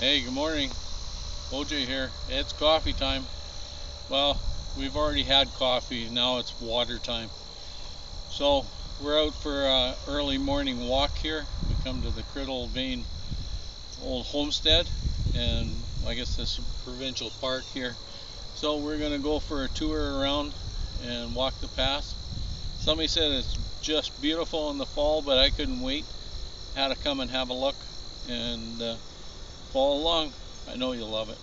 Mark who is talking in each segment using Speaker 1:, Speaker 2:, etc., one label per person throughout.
Speaker 1: Hey, good morning. OJ here. It's coffee time. Well, we've already had coffee. Now it's water time. So we're out for an early morning walk here. We come to the Criddle Vane Old Homestead, and I guess this provincial park here. So we're gonna go for a tour around and walk the path. Somebody said it's just beautiful in the fall, but I couldn't wait. Had to come and have a look and. Uh, follow along. I know you'll love it.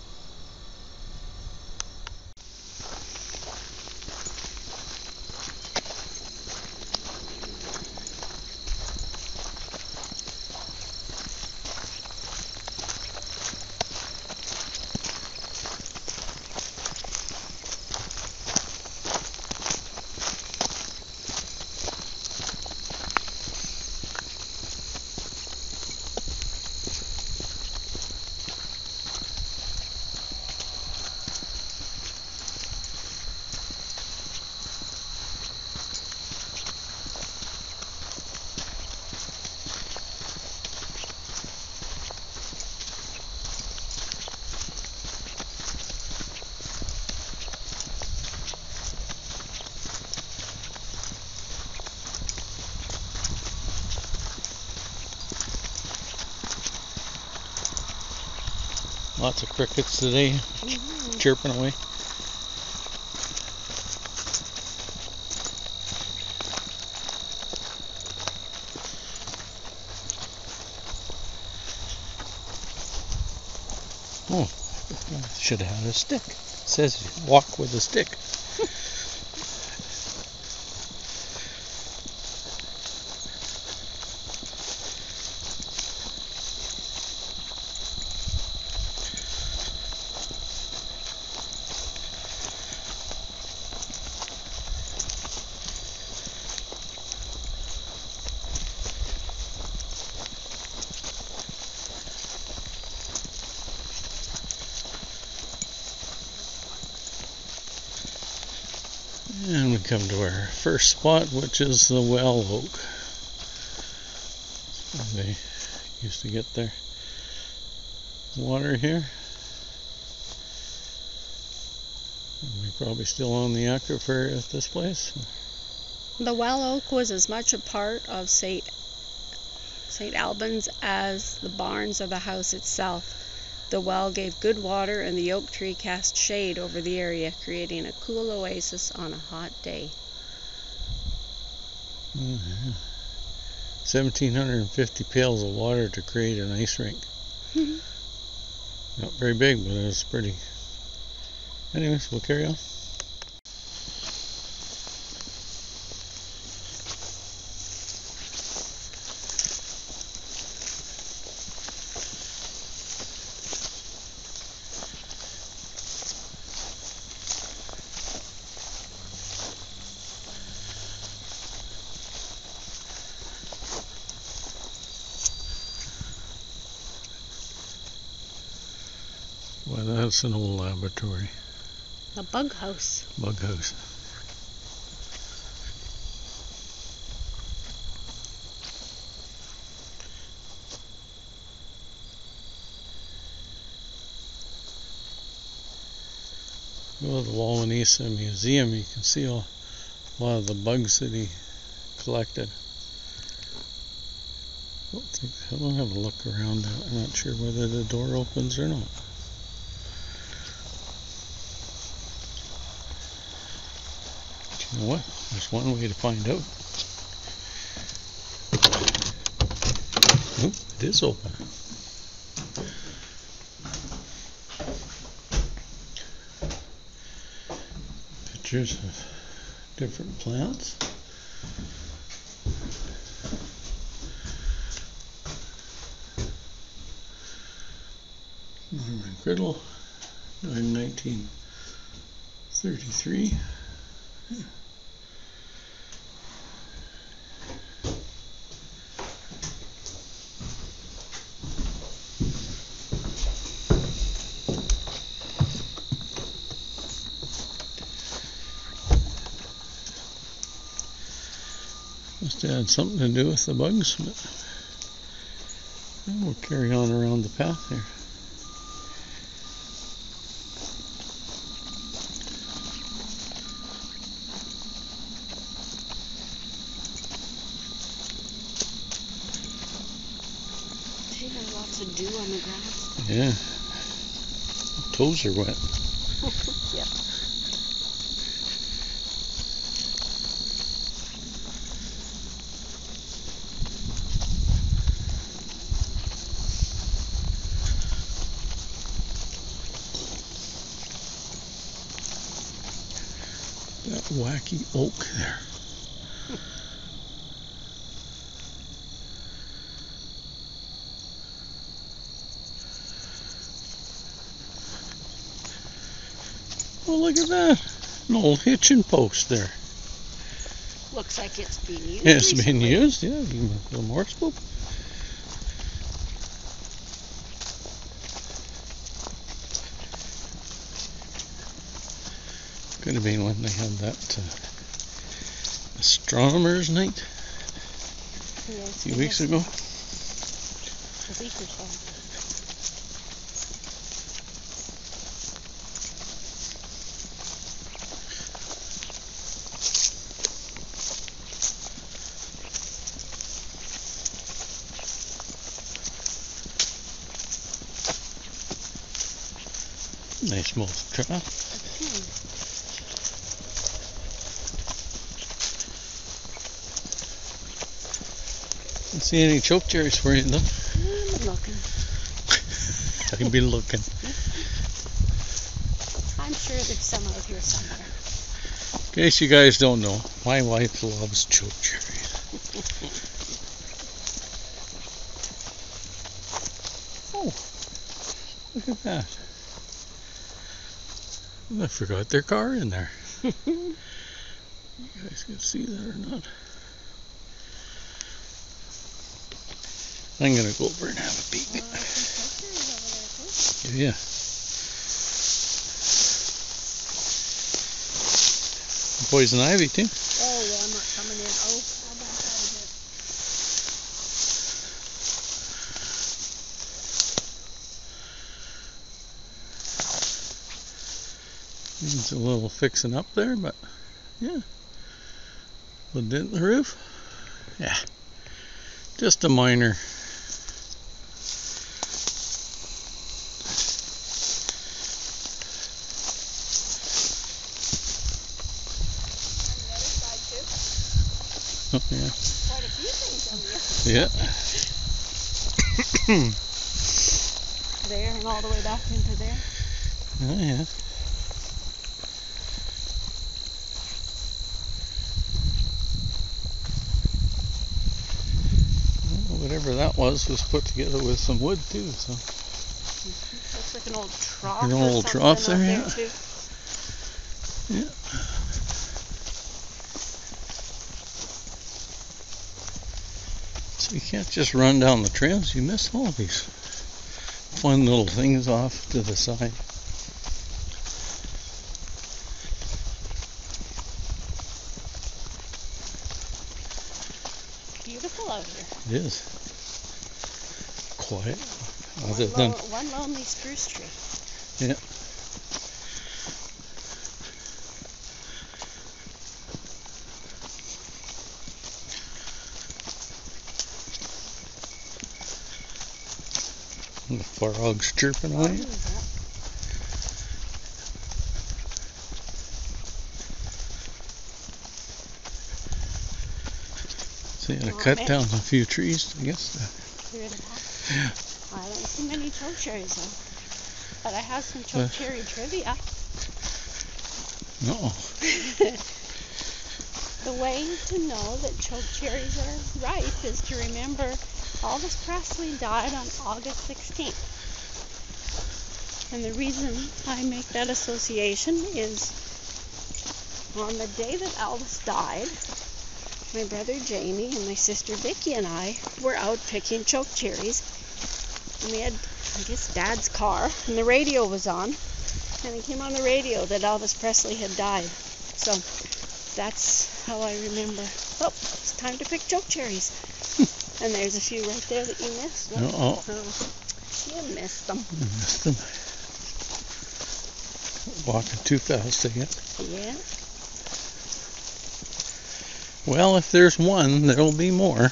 Speaker 1: Lots of crickets today, mm-hmm. chirping away. Oh, should have had a stick. It says walk with a stick. And we come to our first spot, which is the well oak. They used to get their water here. we're probably still own the aquifer at this place.
Speaker 2: The well oak was as much a part of St. St. Albans as the barns or the house itself. The well gave good water and the oak tree cast shade over the area, creating a cool oasis on a hot day.
Speaker 1: Mm -hmm. 1,750 pails of water to create an ice rink. Not very big, but it's pretty. Anyways, we'll carry on. Well, that's an old laboratory.
Speaker 2: A bug house.
Speaker 1: Bug house. Go to the Wawanesa Museum, you can see a lot of the bugs that he collected. I will have a look around. I'm not sure whether the door opens or not. You know One way to find out. Oh, it is open. Pictures of different plants. Norman Criddle, 1933. had something to do with the bugs, but we'll carry on around the path here. Yeah. Toes are wet. That oak there. Oh, look at that. An old hitching post there.
Speaker 2: Looks like it's been used.
Speaker 1: It's been used, yeah. can- Little more spoop. Could have been when they had that uh, astronomer's night
Speaker 2: Yeah,
Speaker 1: a few weeks ago.
Speaker 2: A week or so.
Speaker 1: Nice small trout.
Speaker 2: Hmm.
Speaker 1: Don't see any choke cherries for you though.
Speaker 2: I'm looking.
Speaker 1: I've been looking.
Speaker 2: I'm sure there's some out here somewhere.
Speaker 1: In case you guys don't know, my wife loves choke cherries. Oh, look at that. I forgot their car in there. You guys can see that or not? I'm gonna go over and have a peek. Yeah. Poison ivy too.
Speaker 2: Oh, well, I'm not coming in. Oh, I'm out of here.
Speaker 1: Needs a little fixing up there, but yeah. The dent in the roof? Yeah. Just a minor. Oh, yeah.
Speaker 2: Quite a few things on the
Speaker 1: Yeah.
Speaker 2: there and all the way back into there.
Speaker 1: Oh, yeah. Well, Whatever that was was put together with some wood too. So
Speaker 2: Looks like an old trough.
Speaker 1: An old trough
Speaker 2: out
Speaker 1: there, yeah.
Speaker 2: too.
Speaker 1: So you can't just run down the trails. You miss all these fun little things off to the side.
Speaker 2: Beautiful out here.
Speaker 1: It is quiet,
Speaker 2: One,
Speaker 1: other than
Speaker 2: one lonely spruce tree.
Speaker 1: Yeah. Frogs chirping
Speaker 2: is that?
Speaker 1: So you had to cut down a few trees, I guess. to-
Speaker 2: it.
Speaker 1: Yeah.
Speaker 2: I don't see many choke cherries though. But I have some choke
Speaker 1: Uh.
Speaker 2: cherry trivia.
Speaker 1: No.
Speaker 2: The way to know that choke cherries are ripe is to remember Elvis Presley died on August 16th. And the reason I make that association is on the day that Elvis died, my brother Jamie and my sister Vicky and I were out picking choke cherries. And we had, I guess, Dad's car, and the radio was on. And it came on the radio that Elvis Presley had died. So that's how I remember. Oh, it's time to pick choke cherries. Hmm. and there's a few right there that you missed.
Speaker 1: No, oh,
Speaker 2: Oh, you missed them.
Speaker 1: I missed them. Walking too fast again.
Speaker 2: Yeah.
Speaker 1: Well, if there's one, there'll be more.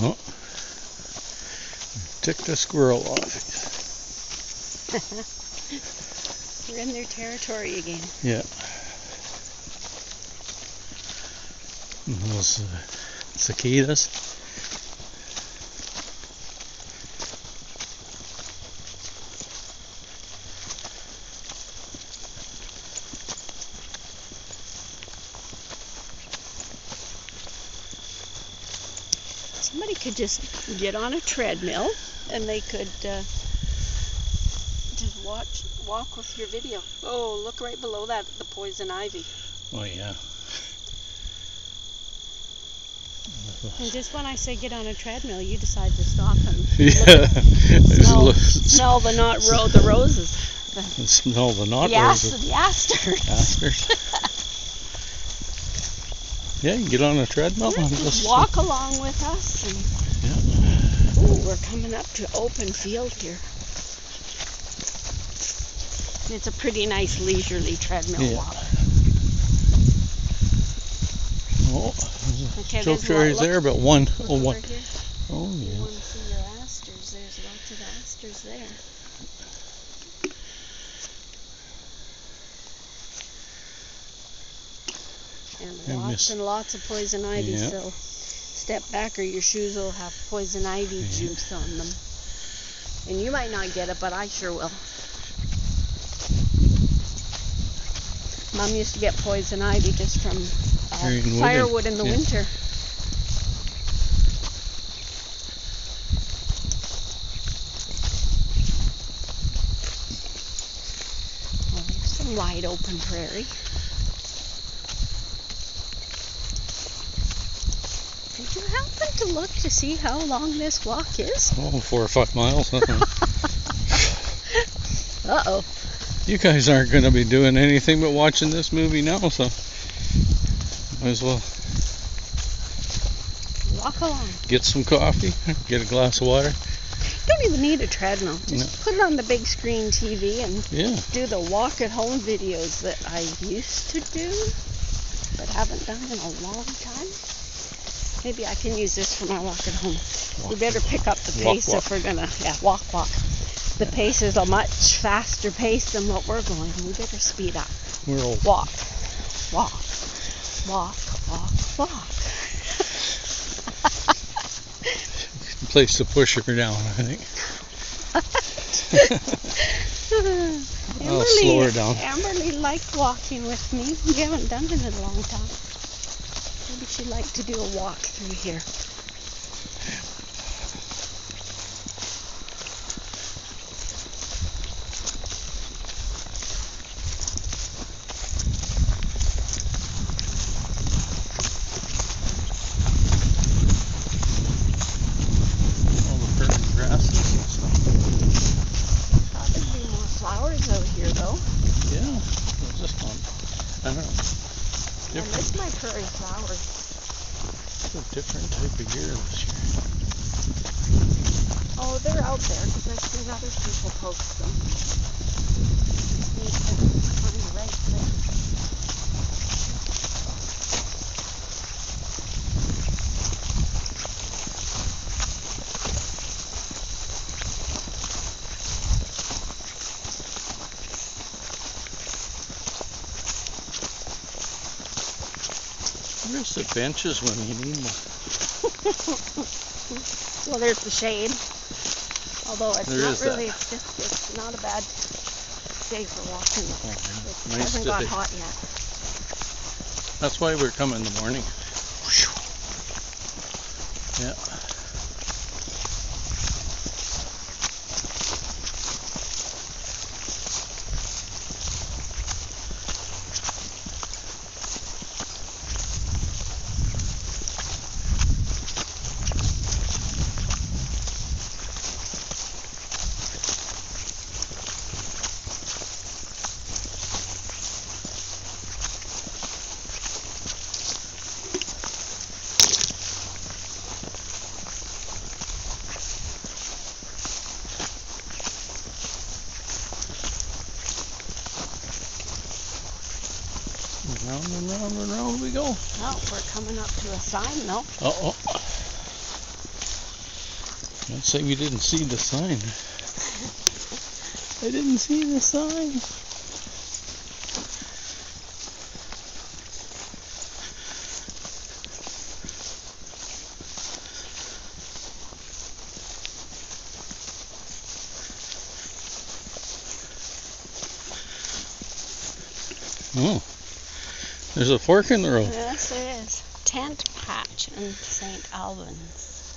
Speaker 1: Oh. Tick the squirrel off.
Speaker 2: We're in their territory again.
Speaker 1: Yeah. And Those uh, cicadas.
Speaker 2: Somebody could just get on a treadmill and they could uh, just watch, walk with your video. Oh, look right below that, the poison ivy.
Speaker 1: Oh yeah.
Speaker 2: And just when I say get on a treadmill, you decide to stop and
Speaker 1: Yeah.
Speaker 2: smell, smell the not ro- the roses,
Speaker 1: smell the knot
Speaker 2: the,
Speaker 1: roses.
Speaker 2: the asters.
Speaker 1: Asters. Yeah, you can get on a treadmill
Speaker 2: Yeah,
Speaker 1: and
Speaker 2: just
Speaker 1: just
Speaker 2: walk along with us. And, Ooh, we're coming up to open field here. It's a pretty nice leisurely treadmill
Speaker 1: Yeah.
Speaker 2: walk.
Speaker 1: Oh,
Speaker 2: Okay,
Speaker 1: choke
Speaker 2: there's
Speaker 1: cherries there, but one. Oh,
Speaker 2: over
Speaker 1: one. Oh,
Speaker 2: You
Speaker 1: yeah.
Speaker 2: want to see your asters? There's lots of asters there. And lots
Speaker 1: miss-
Speaker 2: and lots of poison ivy.
Speaker 1: Yeah.
Speaker 2: So step back, or your shoes will have poison ivy
Speaker 1: Yeah.
Speaker 2: juice on them. And you might not get it, but I sure will. Mom used to get poison ivy just from uh,
Speaker 1: Carrying wood in-
Speaker 2: firewood in the
Speaker 1: yeah.
Speaker 2: winter. Oh, there's some wide open prairie. Did you happen to look to see how long this walk is?
Speaker 1: Oh, four or five miles.
Speaker 2: uh oh.
Speaker 1: You guys aren't going to be doing anything but watching this movie now, so might as well
Speaker 2: Walk along.
Speaker 1: get some coffee, get a glass of water.
Speaker 2: Don't even need a treadmill. Just put it on the big screen TV and
Speaker 1: Yeah.
Speaker 2: do the walk at home videos that I used to do but haven't done in a long time. Maybe I can use this for my walk at home. We better pick up the
Speaker 1: Walk,
Speaker 2: pace
Speaker 1: walk.
Speaker 2: if we're gonna yeah, walk walk. The pace is a much faster pace than what we're going. We better speed up.
Speaker 1: We're all
Speaker 2: Walk. Walk. Walk. Walk. Walk.
Speaker 1: place to push her down, I think. I'll slow her down.
Speaker 2: Amberly liked walking with me. We haven't done it in a long time. Maybe she'd like to do a walk through here.
Speaker 1: All the verdant grasses and stuff.
Speaker 2: Thought there'd be more flowers out here though.
Speaker 1: Yeah. It's just on. I don't know.
Speaker 2: I
Speaker 1: Different,
Speaker 2: miss my prairie flowers.
Speaker 1: a different type of year this year.
Speaker 2: Oh, they're out there because I've seen other people post them. Need to find the right place.
Speaker 1: Where's the benches when you need them?
Speaker 2: Well, there's the shade. Although it's
Speaker 1: There
Speaker 2: not really, it's just, it's not a bad day for walking.
Speaker 1: Oh,
Speaker 2: It.
Speaker 1: Nice
Speaker 2: hasn't got hot yet.
Speaker 1: That's why we're coming in the morning. Yeah. Round and round and round we go.
Speaker 2: Well, we're coming up to a sign though.
Speaker 1: Uh oh. I'd say we didn't see the sign. I didn't see the sign. Oh, there's a fork in the road.
Speaker 2: Yes, there is. Tent patch in St. Albans.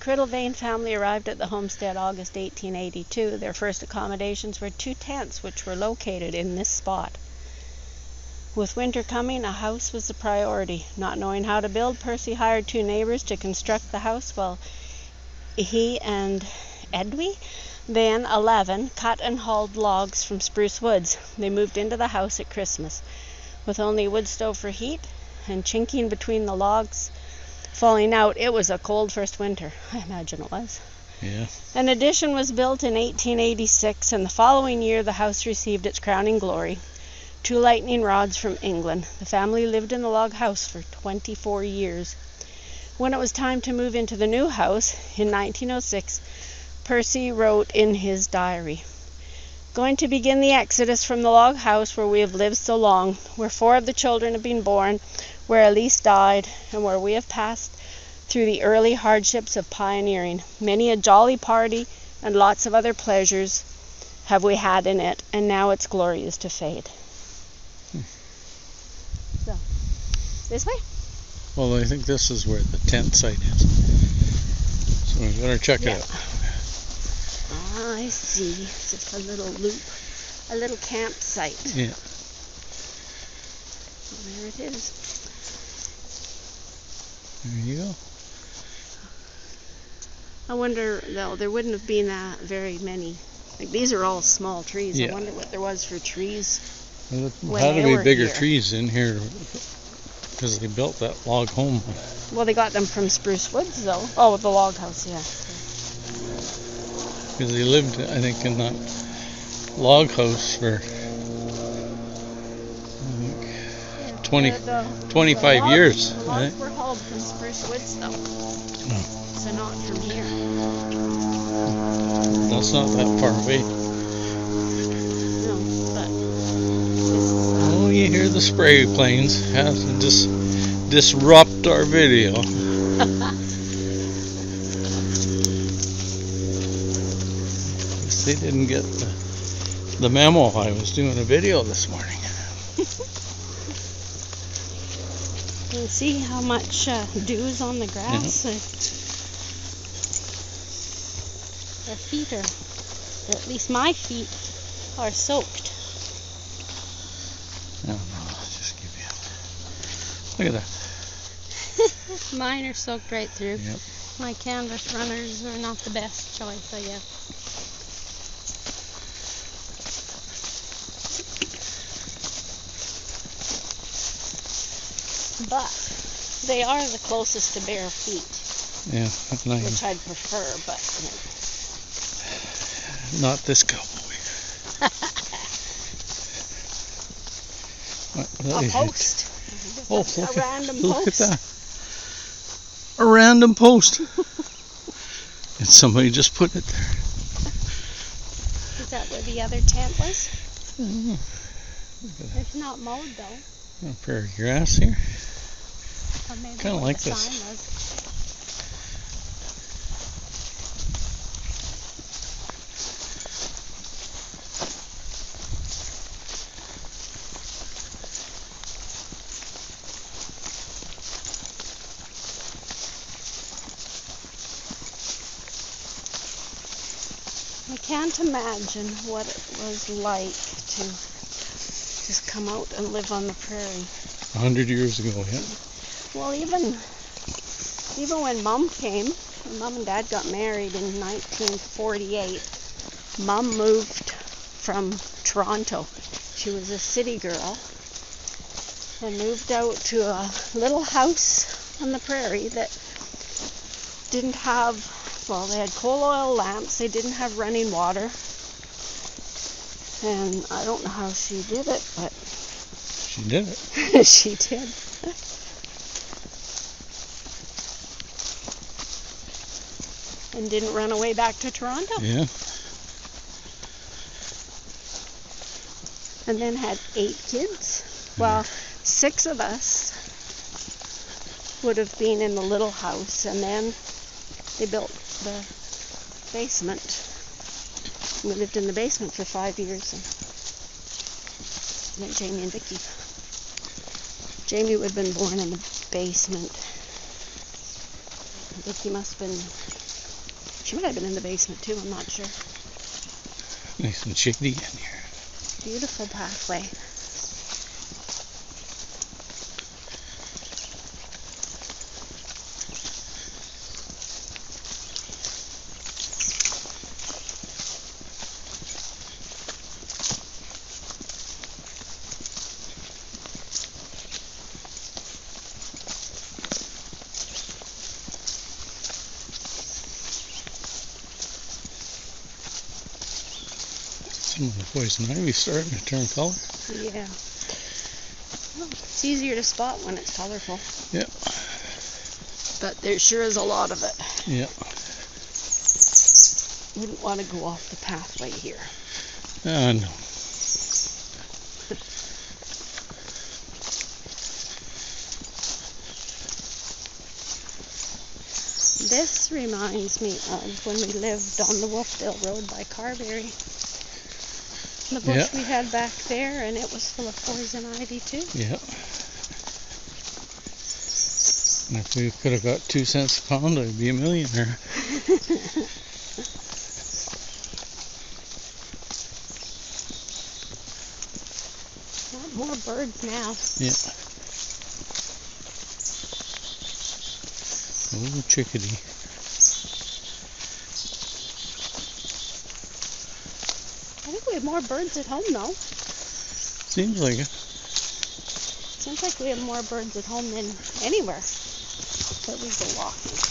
Speaker 2: The Criddle Vane family arrived at the homestead August 1882. Their first accommodations were two tents, which were located in this spot. With winter coming, a house was a priority. Not knowing how to build, Percy hired two neighbors to construct the house while he and Edwy then, 11, cut and hauled logs from spruce woods. They moved into the house at Christmas. With only a wood stove for heat and chinking between the logs falling out, it was a cold first winter. I imagine it was.
Speaker 1: Yeah.
Speaker 2: An addition was built in 1886, and the following year the house received its crowning glory two lightning rods from England. The family lived in the log house for 24 years. When it was time to move into the new house in 1906, Percy wrote in his diary Going to begin the exodus from the log house where we have lived so long, where four of the children have been born, where Elise died, and where we have passed through the early hardships of pioneering. Many a jolly party and lots of other pleasures have we had in it, and now its glory is to fade.
Speaker 1: Hmm.
Speaker 2: So, this way?
Speaker 1: Well, I think this is where the tent site is. So we better check
Speaker 2: Yeah.
Speaker 1: it out.
Speaker 2: Ah I see. It's just a little loop, a little campsite.
Speaker 1: Yeah.
Speaker 2: There it is.
Speaker 1: There you go.
Speaker 2: I wonder, though, there wouldn't have been that very many. Like these are all small trees.
Speaker 1: Yeah.
Speaker 2: I wonder what there was for trees.
Speaker 1: There had to be bigger
Speaker 2: here.
Speaker 1: trees in here because they built that log home.
Speaker 2: Well, they got them from Spruce Woods, though. Oh, the log house, yeah.
Speaker 1: Because they lived, I think, in that log house for 20
Speaker 2: The- the- um,
Speaker 1: 25
Speaker 2: the
Speaker 1: years.
Speaker 2: The logs
Speaker 1: think.
Speaker 2: were hauled from Spruce Woods, though. Hmm. So not from here.
Speaker 1: That's not that far away.
Speaker 2: No, but
Speaker 1: Oh, you hear the spray planes have to dis- disrupt our video. They didn't get the, the memo I was doing a video this morning.
Speaker 2: Can see how much uh, dew is on the grass. Uh, Their feet are, or at least my feet, are soaked.
Speaker 1: No, no, just give you. Look at that.
Speaker 2: Mine are soaked right through.
Speaker 1: Yep.
Speaker 2: My canvas runners are not the best choice, I guess. But they are the closest to bare feet,
Speaker 1: Yeah, I,
Speaker 2: which I'd prefer, but
Speaker 1: not this cowboy.
Speaker 2: A post.
Speaker 1: Oh,
Speaker 2: a
Speaker 1: at-
Speaker 2: random
Speaker 1: Look
Speaker 2: post.
Speaker 1: at that. A random post. and somebody just put it there.
Speaker 2: Is that where the other tent was? It's not mowed though.
Speaker 1: a prairie grass here.
Speaker 2: Maybe
Speaker 1: Kinda like this.
Speaker 2: I can't imagine what it was like to just come out and live on the prairie.
Speaker 1: A hundred years ago, yeah.
Speaker 2: Well, even even when mom came, when Mum and Dad got married in 1948, mom moved from Toronto. She was a city girl and moved out to a little house on the prairie that didn't have well, they had coal oil lamps. They didn't have running water. And I don't know how she did it, but
Speaker 1: She did it.
Speaker 2: she did. And didn't run away back to Toronto.
Speaker 1: Yeah.
Speaker 2: And then had eight kids. Well, six of us would have been in the little house, and then they built the basement. We lived in the basement for five years, and then Jamie and Vicky. Jamie would have been born in the basement. Vicky must have been. She might have been in the basement too. I'm not sure.
Speaker 1: Nice and shady in here.
Speaker 2: Beautiful pathway.
Speaker 1: Some of the poison ivy starting to turn color.
Speaker 2: Yeah. Well, it's easier to spot when it's colorful.
Speaker 1: Yeah.
Speaker 2: But there sure is a lot of it.
Speaker 1: Yeah.
Speaker 2: Wouldn't want to go off the pathway here.
Speaker 1: Ah, no.
Speaker 2: This reminds me of when we lived on the Wolfdale Road by Carberry. The bush
Speaker 1: Yeah.
Speaker 2: we had back there, and it was full of poison ivy too.
Speaker 1: Yeah. And if we could have got two cents a pound, I'd be a millionaire.
Speaker 2: Not more birds now.
Speaker 1: Yeah. Oh, chickadee.
Speaker 2: I think we have more birds at home though.
Speaker 1: Seems like it.
Speaker 2: Seems like we have more birds at home than anywhere that we go walking.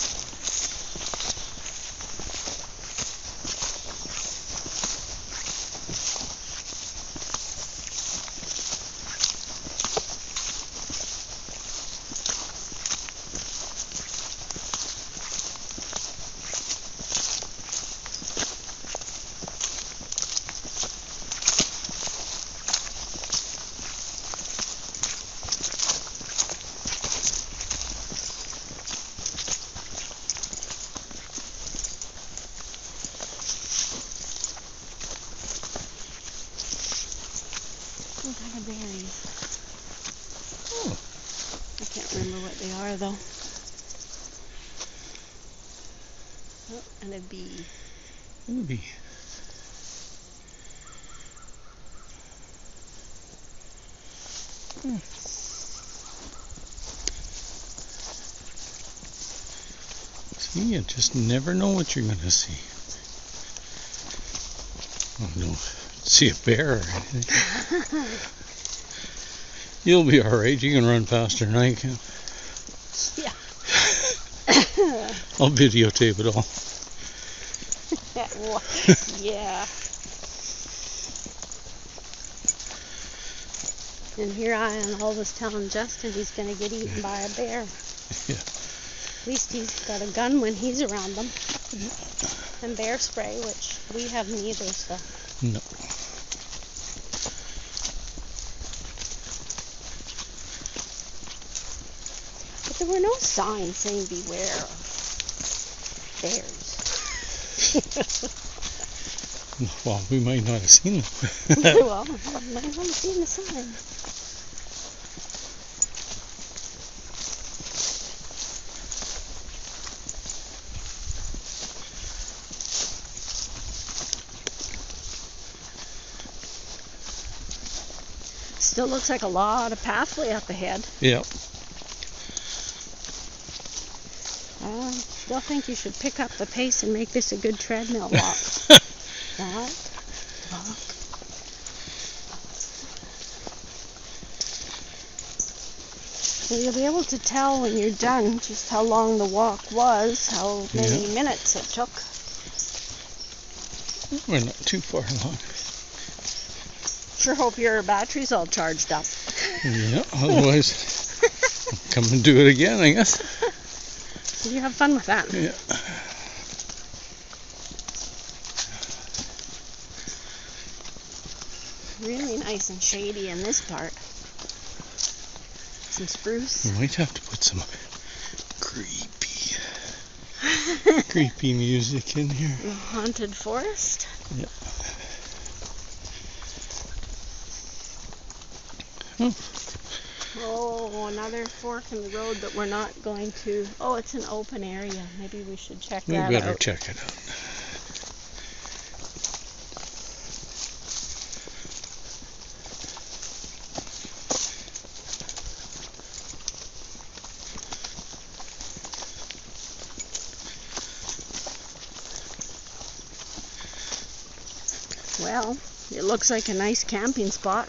Speaker 2: What kind of berries?
Speaker 1: Oh.
Speaker 2: I can't remember what they are though. Oh, and a bee.
Speaker 1: Maybe. Hmm. See, you just never know what you're going to see. Oh, no. See a bear or anything. You'll be alright. You can run faster than I can.
Speaker 2: Yeah.
Speaker 1: I'll videotape it all.
Speaker 2: yeah. And here I am all always telling Justin he's going to get eaten by a bear. Least he's got a gun when he's around them. And bear spray, which we have neither, so.
Speaker 1: No.
Speaker 2: But there were no signs saying beware of bears.
Speaker 1: Well, we might not have seen them.
Speaker 2: well, I might not have seen the sign. Still looks like a lot of pathway up ahead.
Speaker 1: yeah.
Speaker 2: I still think you should pick up the pace and make this a good treadmill walk. walk, walk. So you'll be able to tell when you're done just how long the walk was, how many minutes it took.
Speaker 1: We're not too far along.
Speaker 2: Sure hope your battery's all charged up.
Speaker 1: yeah, otherwise, come and do it again, I guess.
Speaker 2: You have fun with that.
Speaker 1: Yeah.
Speaker 2: Really nice and shady in this part. Some spruce.
Speaker 1: We might have to put some creepy, creepy music in here.
Speaker 2: Haunted forest?
Speaker 1: Yep. Oh.
Speaker 2: Another fork in the road that we're not going to. Oh, it's an open area. Maybe we should check
Speaker 1: We
Speaker 2: that out.
Speaker 1: We better check it out.
Speaker 2: Well, it looks like a nice camping spot.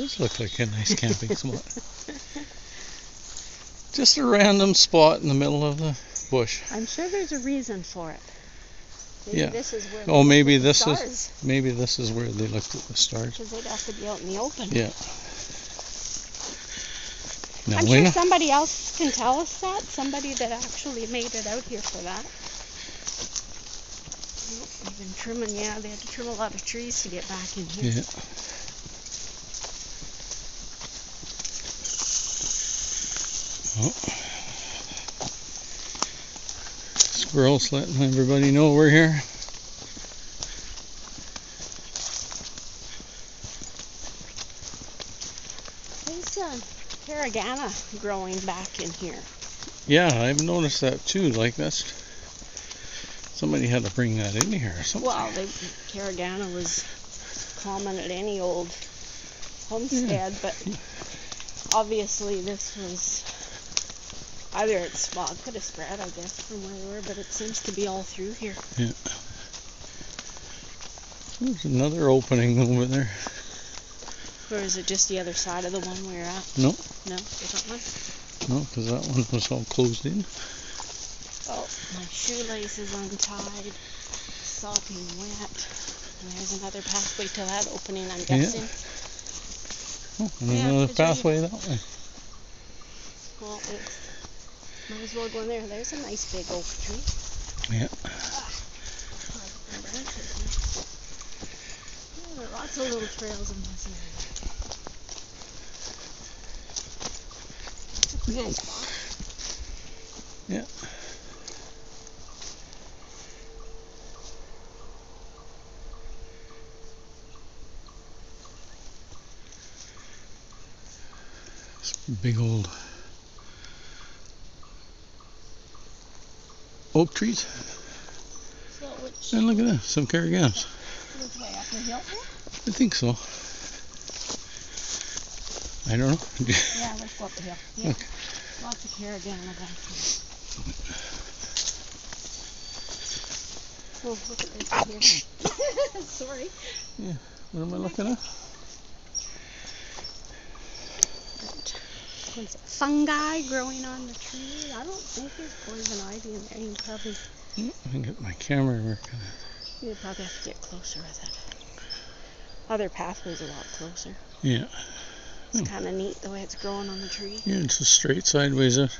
Speaker 1: Does look like a nice camping spot. Just a random spot in the middle of the bush.
Speaker 2: I'm sure there's a reason for it. Maybe
Speaker 1: Yeah.
Speaker 2: this is where
Speaker 1: Oh, maybe this
Speaker 2: the
Speaker 1: is- Maybe this is where they looked at the stars.
Speaker 2: because they'd have to be out in the open.
Speaker 1: Yeah. Now
Speaker 2: I'm sure
Speaker 1: know.
Speaker 2: somebody else can tell us that. Somebody that actually made it out here for that. They've been trimming, yeah, they had to trim a lot of trees to get back in here.
Speaker 1: Yeah. Oh. Squirrels letting everybody know we're here.
Speaker 2: There's uh, Caragana growing back in here.
Speaker 1: Yeah, I've noticed that too. Like that's somebody had to bring that in here or something.
Speaker 2: Well, they, Caragana was common at any old homestead, but obviously this was either it's it could have spread, I guess, from where we were, but it seems to be all through here. Yeah.
Speaker 1: There's another opening over there.
Speaker 2: Or is it just the other side of the one we were at?
Speaker 1: No.
Speaker 2: No, different one.
Speaker 1: No, because that one was all closed in.
Speaker 2: Oh, my shoelace is untied, sopping wet. And there's another pathway to that opening, I'm
Speaker 1: Yeah.
Speaker 2: guessing.
Speaker 1: Oh, and
Speaker 2: Yeah,
Speaker 1: another pathway that way.
Speaker 2: Well, it's might as well go in there. There's a nice big oak tree.
Speaker 1: Yeah.
Speaker 2: And branches, yeah. Yeah, there are lots of little trails in this area. That's a cool spot.
Speaker 1: Yeah. Big old oak trees.
Speaker 2: So
Speaker 1: And look at that, some caragans.
Speaker 2: which way up the hill?
Speaker 1: I think so. I don't know.
Speaker 2: Yeah, let's go up the hill. Yeah.
Speaker 1: Okay.
Speaker 2: Lots of carrigan eventually. Oh, look at this here. Sorry.
Speaker 1: Yeah, what am I looking at?
Speaker 2: What's it, fungi growing on the tree. I don't think there's poison ivy in there. You probably
Speaker 1: I can get my camera working.
Speaker 2: you probably have to get closer with it. Other pathways a lot closer.
Speaker 1: Yeah.
Speaker 2: It's
Speaker 1: Hmm.
Speaker 2: kind of neat the way it's growing on the tree.
Speaker 1: Yeah, it's a straight sideways up.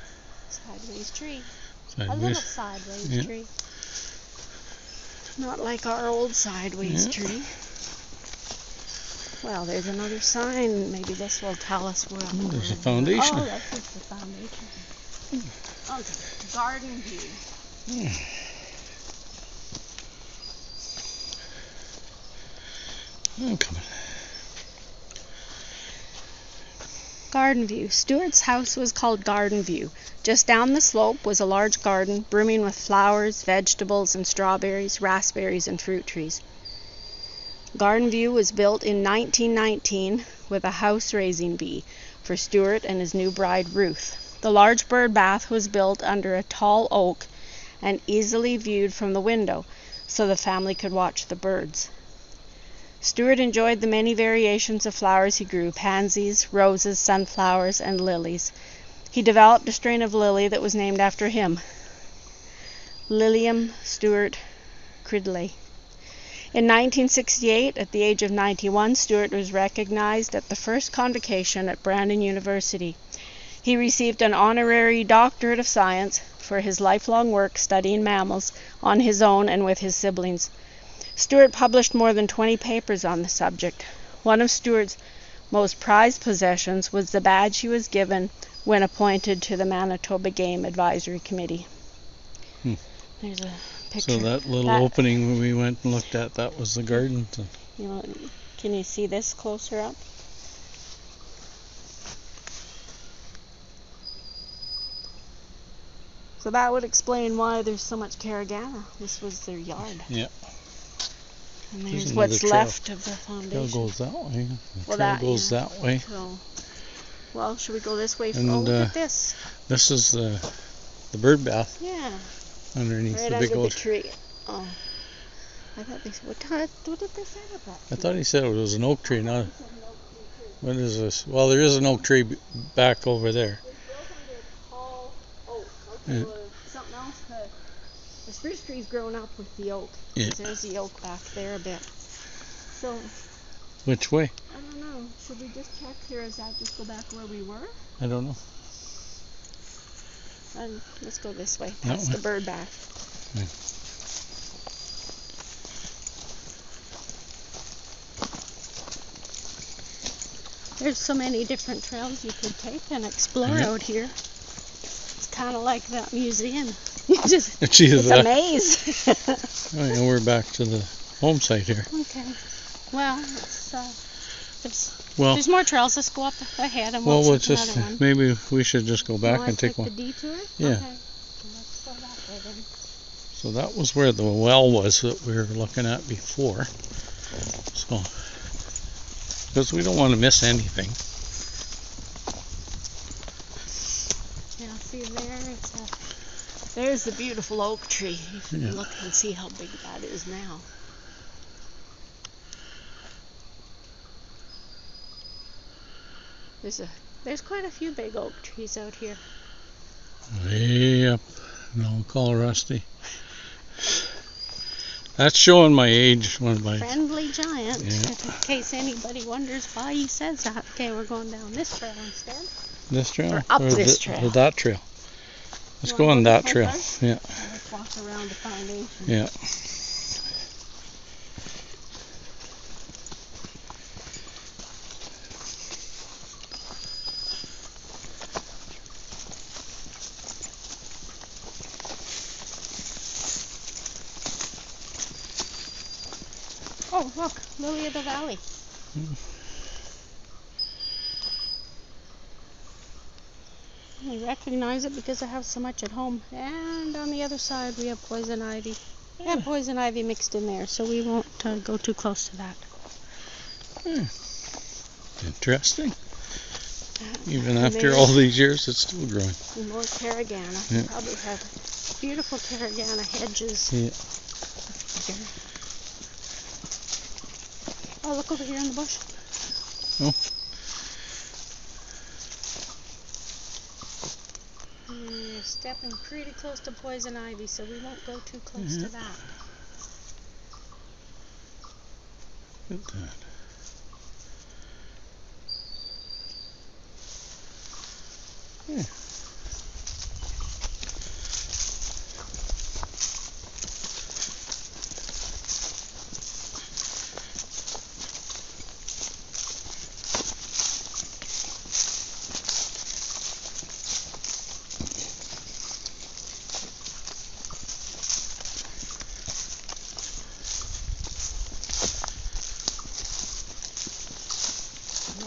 Speaker 2: Sideways tree. A little
Speaker 1: Sideways.
Speaker 2: sideways
Speaker 1: Yeah.
Speaker 2: tree. Not like our old sideways
Speaker 1: Yeah.
Speaker 2: tree. Well, there's another sign. Maybe this will tell us where.
Speaker 1: Oh, there's a foundation.
Speaker 2: Oh, that's just the foundation. Oh, okay, garden view. Hmm.
Speaker 1: Oh, I'm coming.
Speaker 2: Garden View. Stuart's house was called Garden View. Just down the slope was a large garden brimming with flowers, vegetables, and strawberries, raspberries, and fruit trees. Garden View was built in 1919 with a house raising bee for Stuart and his new bride Ruth. The large bird bath was built under a tall oak and easily viewed from the window so the family could watch the birds. Stuart enjoyed the many variations of flowers he grew pansies, roses, sunflowers, and lilies. He developed a strain of lily that was named after him Lilium Stuart Criddle. In 1968, at the age of 91, Stuart was recognized at the first convocation at Brandon University. He received an honorary doctorate of science for his lifelong work studying mammals on his own and with his siblings. Stuart published more than 20 papers on the subject. One of Stuart's most prized possessions was the badge he was given when appointed to the Manitoba Game Advisory Committee.
Speaker 1: Hmm.
Speaker 2: There's a picture.
Speaker 1: So that little
Speaker 2: That-
Speaker 1: opening we went and looked at, that was the garden.
Speaker 2: You know, can you see this closer up? So that would explain why there's so much caragana. This was their yard.
Speaker 1: Yeah.
Speaker 2: And
Speaker 1: There's
Speaker 2: what's
Speaker 1: trail.
Speaker 2: left of the foundation.
Speaker 1: trail goes that way. The
Speaker 2: Well, that,
Speaker 1: goes
Speaker 2: yeah.
Speaker 1: that way.
Speaker 2: So, well, should we go this way?
Speaker 1: And,
Speaker 2: oh, look
Speaker 1: uh,
Speaker 2: at this.
Speaker 1: This is the the bird bath
Speaker 2: Yeah,
Speaker 1: underneath
Speaker 2: right
Speaker 1: the
Speaker 2: under
Speaker 1: big
Speaker 2: the
Speaker 1: old.
Speaker 2: tree. Oh, I thought they said. What, kind what did they say about that?
Speaker 1: I thought he said it was an oak tree. Not. What is this? Well, there is an oak tree back over there. Yeah.
Speaker 2: Something else. The, the spruce tree's grown up with the oak.
Speaker 1: Yeah.
Speaker 2: There's the oak back there a bit. So
Speaker 1: Which way?
Speaker 2: I don't know. Should we just check here? Does that just go back where we were?
Speaker 1: I don't know.
Speaker 2: And let's go this way,
Speaker 1: That
Speaker 2: past the bird bath.
Speaker 1: Yeah.
Speaker 2: There's so many different trails you could take and explore
Speaker 1: Yeah.
Speaker 2: out here. It's kind of like that museum. You just,
Speaker 1: It's either
Speaker 2: a
Speaker 1: that.
Speaker 2: maze.
Speaker 1: Yeah, we're back to the home site here.
Speaker 2: okay. Well, it's, uh, there's,
Speaker 1: Well,
Speaker 2: there's more trails. Let's go up ahead and we'll,
Speaker 1: well,
Speaker 2: take
Speaker 1: let's just
Speaker 2: another one.
Speaker 1: maybe we should just go back
Speaker 2: wanna
Speaker 1: and take one.
Speaker 2: the detour?
Speaker 1: Yeah.
Speaker 2: Okay. Let's go that way then.
Speaker 1: So that was where the well was that we were looking at before. So, because we don't want to miss anything.
Speaker 2: Yeah, see there, it's a, there's the beautiful oak tree. You can
Speaker 1: Yeah.
Speaker 2: look and see how big that is now. There's a there's quite a few big oak trees out here.
Speaker 1: Way up, no, call Rusty. That's showing my age. One by
Speaker 2: Friendly giant.
Speaker 1: Yeah.
Speaker 2: In case anybody wonders why he says that. Okay, we're going down this trail instead.
Speaker 1: this trail
Speaker 2: Or up this
Speaker 1: thi-
Speaker 2: trail.
Speaker 1: or that trail. Let's go on that trail.
Speaker 2: first?
Speaker 1: Yeah,
Speaker 2: Let's walk around the foundation.
Speaker 1: yeah.
Speaker 2: Oh, look, Lily of the Valley.
Speaker 1: Hmm.
Speaker 2: I recognize it because I have so much at home. And on the other side, we have poison ivy. We have poison ivy mixed in there, so we won't uh, go too close to that.
Speaker 1: Interesting. Even
Speaker 2: And
Speaker 1: after
Speaker 2: there-
Speaker 1: all these years, it's still growing.
Speaker 2: More caragana.
Speaker 1: Yeah.
Speaker 2: Probably have beautiful caragana hedges.
Speaker 1: Yeah.
Speaker 2: here. Oh, look over here in the bush.
Speaker 1: Oh.
Speaker 2: We're stepping pretty close to poison ivy, so we won't go too close
Speaker 1: Yeah.
Speaker 2: to mm-hmm. that.
Speaker 1: Look at that. Yeah.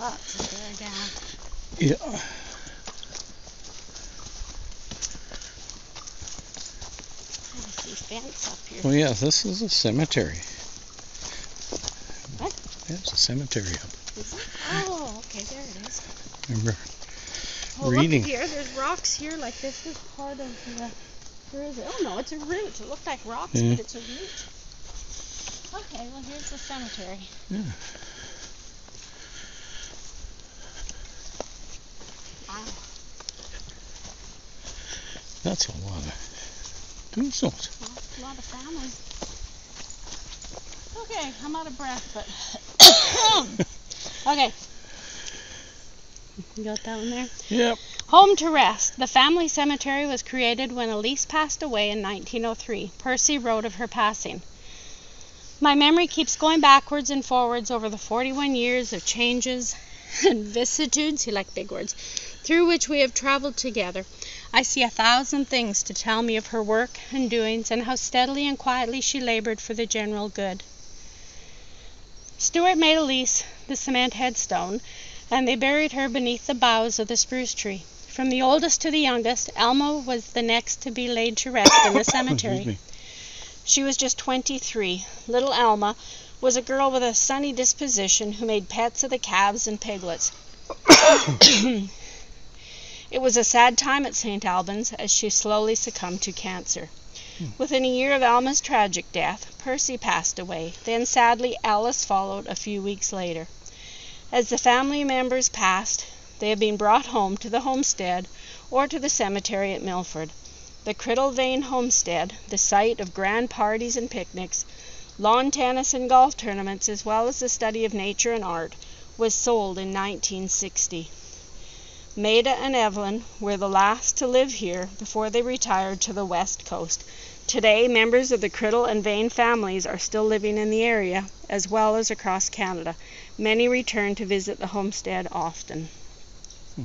Speaker 2: Lots of caragana.
Speaker 1: Yeah.
Speaker 2: I see fence up here.
Speaker 1: Well, yeah, this is a cemetery.
Speaker 2: What?
Speaker 1: There's a cemetery up.
Speaker 2: Is it? Oh, okay, there it is.
Speaker 1: Remember?
Speaker 2: Oh,
Speaker 1: Reading.
Speaker 2: look here. There's rocks here. Like this is part of the. Where is it? Oh no, it's a root. It looked like rocks,
Speaker 1: Yeah.
Speaker 2: but it's a root. Okay, well here's the cemetery.
Speaker 1: Yeah.
Speaker 2: Wow.
Speaker 1: That's a lot of tombstones.
Speaker 2: Well, a lot of family. Okay, I'm out of breath, but. okay. You got that one there?
Speaker 1: Yep.
Speaker 2: Home to rest. The family cemetery was created when Elise passed away in 1903. Percy wrote of her passing. My memory keeps going backwards and forwards over the 41 years of changes and vicissitudes, you like big words, through which we have traveled together. I see a thousand things to tell me of her work and doings and how steadily and quietly she labored for the general good. Stuart made Elise the cement headstone, and they buried her beneath the boughs of the spruce tree. From the oldest to the youngest, Alma was the next to be laid to rest in the cemetery. She was just 23. Little Alma was a girl with a sunny disposition who made pets of the calves and piglets. It was a sad time at St. Albans as she slowly succumbed to cancer. Within a year of Alma's tragic death, Percy passed away. Then, sadly, Alice followed a few weeks later. As the family members passed, they have been brought home to the homestead or to the cemetery at Milford. The Criddle Vane homestead, the site of grand parties and picnics, lawn tennis and golf tournaments, as well as the study of nature and art, was sold in 1960. Maida and Evelyn were the last to live here before they retired to the west coast. Today, members of the Criddle and Vane families are still living in the area, as well as across Canada. Many return to visit the homestead often. Hmm.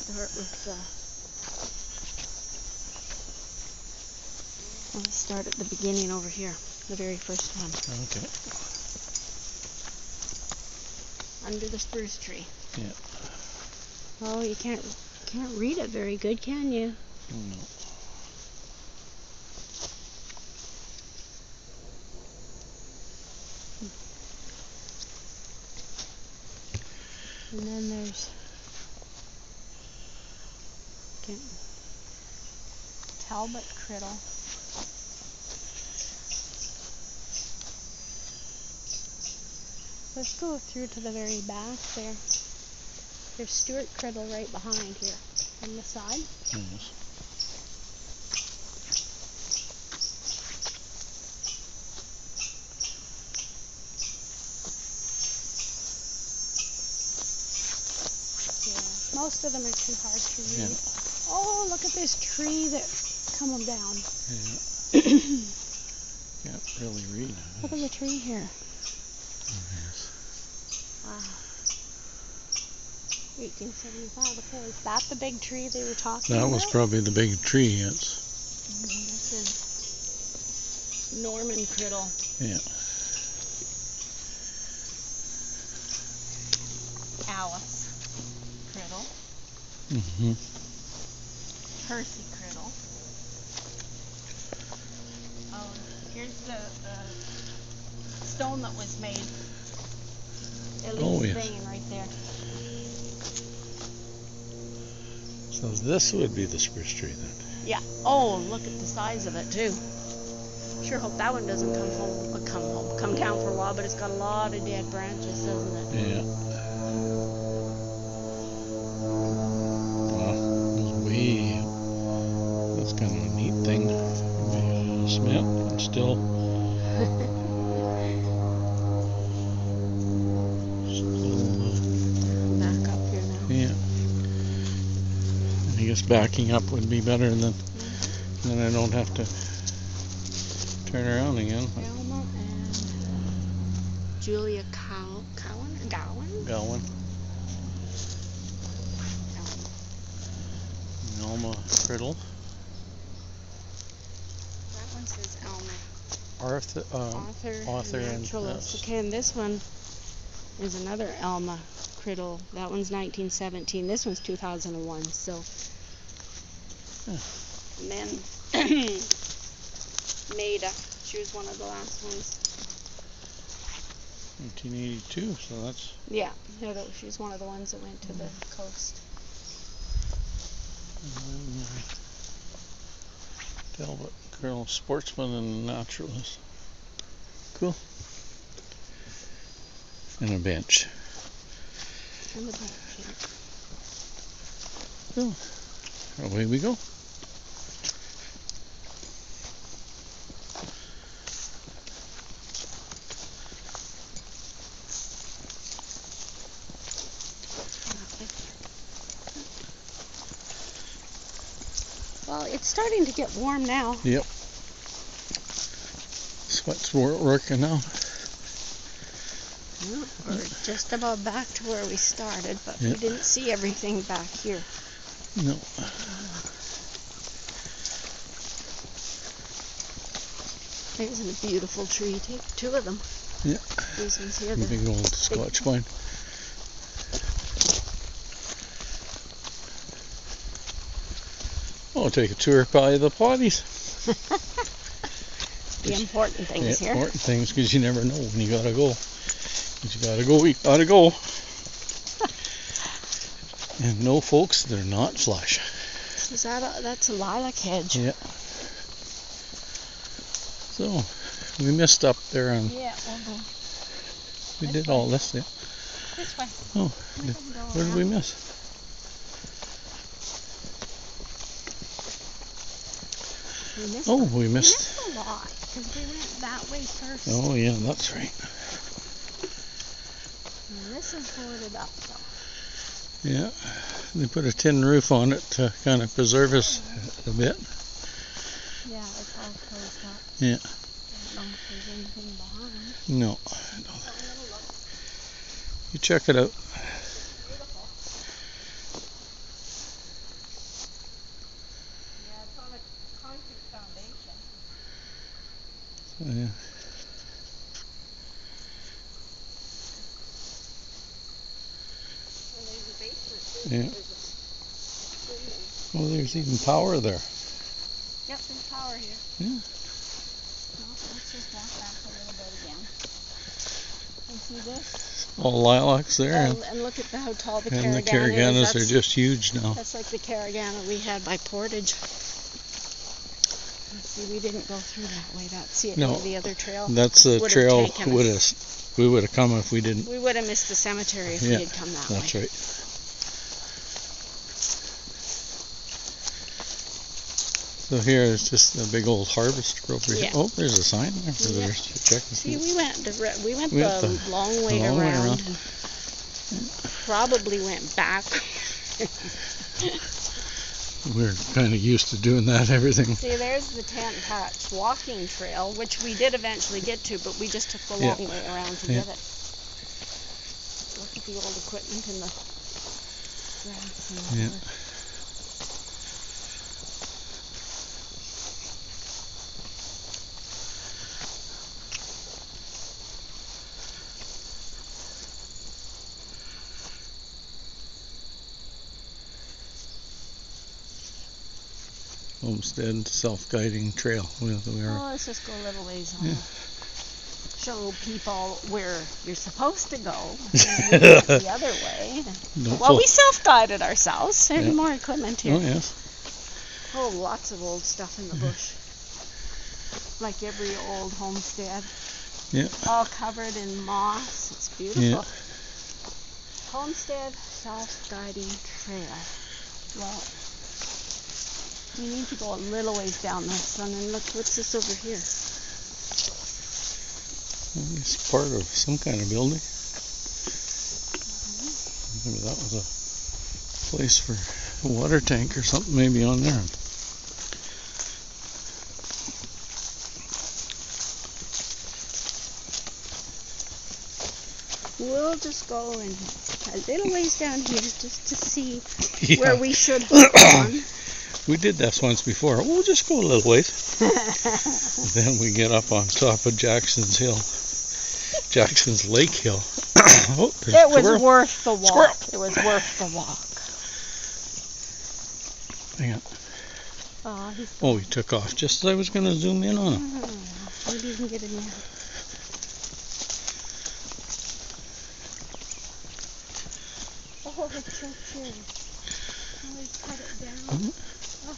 Speaker 2: Start with the. Let's start at the beginning over here, the very first one.
Speaker 1: Okay.
Speaker 2: Under the spruce tree.
Speaker 1: Yeah.
Speaker 2: Oh, you can't can't read it very good, can you?
Speaker 1: No.
Speaker 2: And then there's Talbot Criddle. Let's go through to the very back there. There's Stuart Criddle right behind here on the side.
Speaker 1: Yes.
Speaker 2: Yeah, most of them are too hard to read.
Speaker 1: Yeah.
Speaker 2: Oh, look at this tree that coming down.
Speaker 1: Yeah. Can't really read.
Speaker 2: Look at the tree here.
Speaker 1: Wow.
Speaker 2: 1875. Okay, is that the big tree they were talking
Speaker 1: that
Speaker 2: about?
Speaker 1: That was probably the big tree, yes.
Speaker 2: Mm, this is Norman Criddle.
Speaker 1: Yeah.
Speaker 2: Alice Criddle.
Speaker 1: Mm-hmm.
Speaker 2: Percy Criddle. Oh, here's the, the stone that was made
Speaker 1: this would be the spruce tree then?
Speaker 2: Yeah. Oh, look at the size of it too. Sure hope that one doesn't come home, come home, come down for a while, but it's got a lot of dead branches, doesn't it?
Speaker 1: Yeah. Backing up would be better than then I don't have to turn around again.
Speaker 2: Elma and Julia Cow Cowan Gowan?
Speaker 1: Gowan. Elma Criddle.
Speaker 2: That one says Elma.
Speaker 1: Arthur, uh,
Speaker 2: author,
Speaker 1: author
Speaker 2: naturalist. And, yes. Okay, and this one is another Elma Criddle. That one's 1917. This one's 2001. So and then Maida. She was one of the last ones.
Speaker 1: 1982, so that's.
Speaker 2: Yeah, no, that, she's one of the ones that went to the coast.
Speaker 1: And, uh, Talbot Girl, sportsman and naturalist. Cool. And a bench.
Speaker 2: And a bench,
Speaker 1: yeah. Cool. Away we go.
Speaker 2: Well, it's starting to get warm now.
Speaker 1: Yep. Sweat's wor- working now.
Speaker 2: We're just about back to where we started, but we didn't see everything back here.
Speaker 1: No.
Speaker 2: There's a beautiful tree. Take two of them.
Speaker 1: Yeah.
Speaker 2: These ones here. they're-
Speaker 1: Big old Scotch pine. Take a tour by the potties.
Speaker 2: the important things here.
Speaker 1: important things because you never know when you gotta go. you gotta go, you gotta go. and no, folks, they're not flush.
Speaker 2: Is that a, that's a lilac hedge?
Speaker 1: Yeah. So, we missed up there and
Speaker 2: Yeah, we'll go
Speaker 1: we
Speaker 2: This
Speaker 1: did
Speaker 2: way.
Speaker 1: all this. Yeah.
Speaker 2: this way.
Speaker 1: Oh, did- Where did we miss?
Speaker 2: We missed,
Speaker 1: Oh, we
Speaker 2: we
Speaker 1: missed.
Speaker 2: missed a lot because we went that way first.
Speaker 1: Oh, yeah, that's right.
Speaker 2: And this is boarded up though.
Speaker 1: Yeah, they put a tin roof on it to kind of preserve us a bit.
Speaker 2: Yeah, it's all closed up.
Speaker 1: Yeah.
Speaker 2: I don't know if there's anything behind.
Speaker 1: No, you check it out.
Speaker 2: Yeah, it's on a concrete foundation.
Speaker 1: So, yeah.
Speaker 2: And there's a basement too.
Speaker 1: Yeah.
Speaker 2: There's a swimming.
Speaker 1: Even power there.
Speaker 2: Yep, there's power here.
Speaker 1: Yeah.
Speaker 2: No, let's just walk back a little bit again. And see this?
Speaker 1: All lilacs there,
Speaker 2: And, and look at the, how tall the
Speaker 1: and the caragana are just huge now.
Speaker 2: That's like the caragana we had by Portage. See, we didn't go through that way. That's it.
Speaker 1: No.
Speaker 2: The other trail.
Speaker 1: That's the trail would have we would have come if we didn't.
Speaker 2: We would have missed the cemetery if
Speaker 1: Yeah,
Speaker 2: we had come that way.
Speaker 1: That's right. So here is just a big old harvest here.
Speaker 2: Yeah.
Speaker 1: Oh, there's a sign there for
Speaker 2: Yeah.
Speaker 1: there. Check
Speaker 2: See,
Speaker 1: see.
Speaker 2: we went the we went
Speaker 1: We
Speaker 2: the,
Speaker 1: went
Speaker 2: long way
Speaker 1: long way
Speaker 2: around.
Speaker 1: around.
Speaker 2: Probably went back.
Speaker 1: We're kind of used to doing that. Everything.
Speaker 2: See, there's the tent patch walking trail, which we did eventually get to, but we just took the
Speaker 1: Yeah.
Speaker 2: long way around to get it. Look at the old equipment in the grass.
Speaker 1: Yeah. Homestead self-guiding trail. We,
Speaker 2: Oh, let's just go a little ways on.
Speaker 1: Yeah.
Speaker 2: Show people where you're supposed to go. and we went the other way.
Speaker 1: don't
Speaker 2: Well, we self-guided ourselves. There's
Speaker 1: Yeah.
Speaker 2: more equipment here.
Speaker 1: Oh yes.
Speaker 2: Oh, lots of old stuff in the bush. Like every old homestead.
Speaker 1: Yeah.
Speaker 2: All covered in moss. It's beautiful.
Speaker 1: Yeah.
Speaker 2: Homestead self-guiding trail. Well, we need to go a little ways down this one and look, what's this over here?
Speaker 1: It's part of some kind of building. Mm-hmm. Maybe that was a place for a water tank or something maybe on there.
Speaker 2: We'll just go and a little ways down here just to see
Speaker 1: Yeah.
Speaker 2: where we should have gone.
Speaker 1: We did this once before. We'll just go a little ways. Then we get up on top of Jackson's Hill. Jackson's Lake Hill. oh,
Speaker 2: it was
Speaker 1: squirrel.
Speaker 2: worth the walk.
Speaker 1: Squirrel.
Speaker 2: It was worth the walk.
Speaker 1: Hang on.
Speaker 2: Oh,
Speaker 1: Oh, he took off just as I was going to zoom in on him.
Speaker 2: Oh, maybe you can get in there. Oh, it's so cute. Oh, he cut it down.
Speaker 1: Mhm.
Speaker 2: Oh.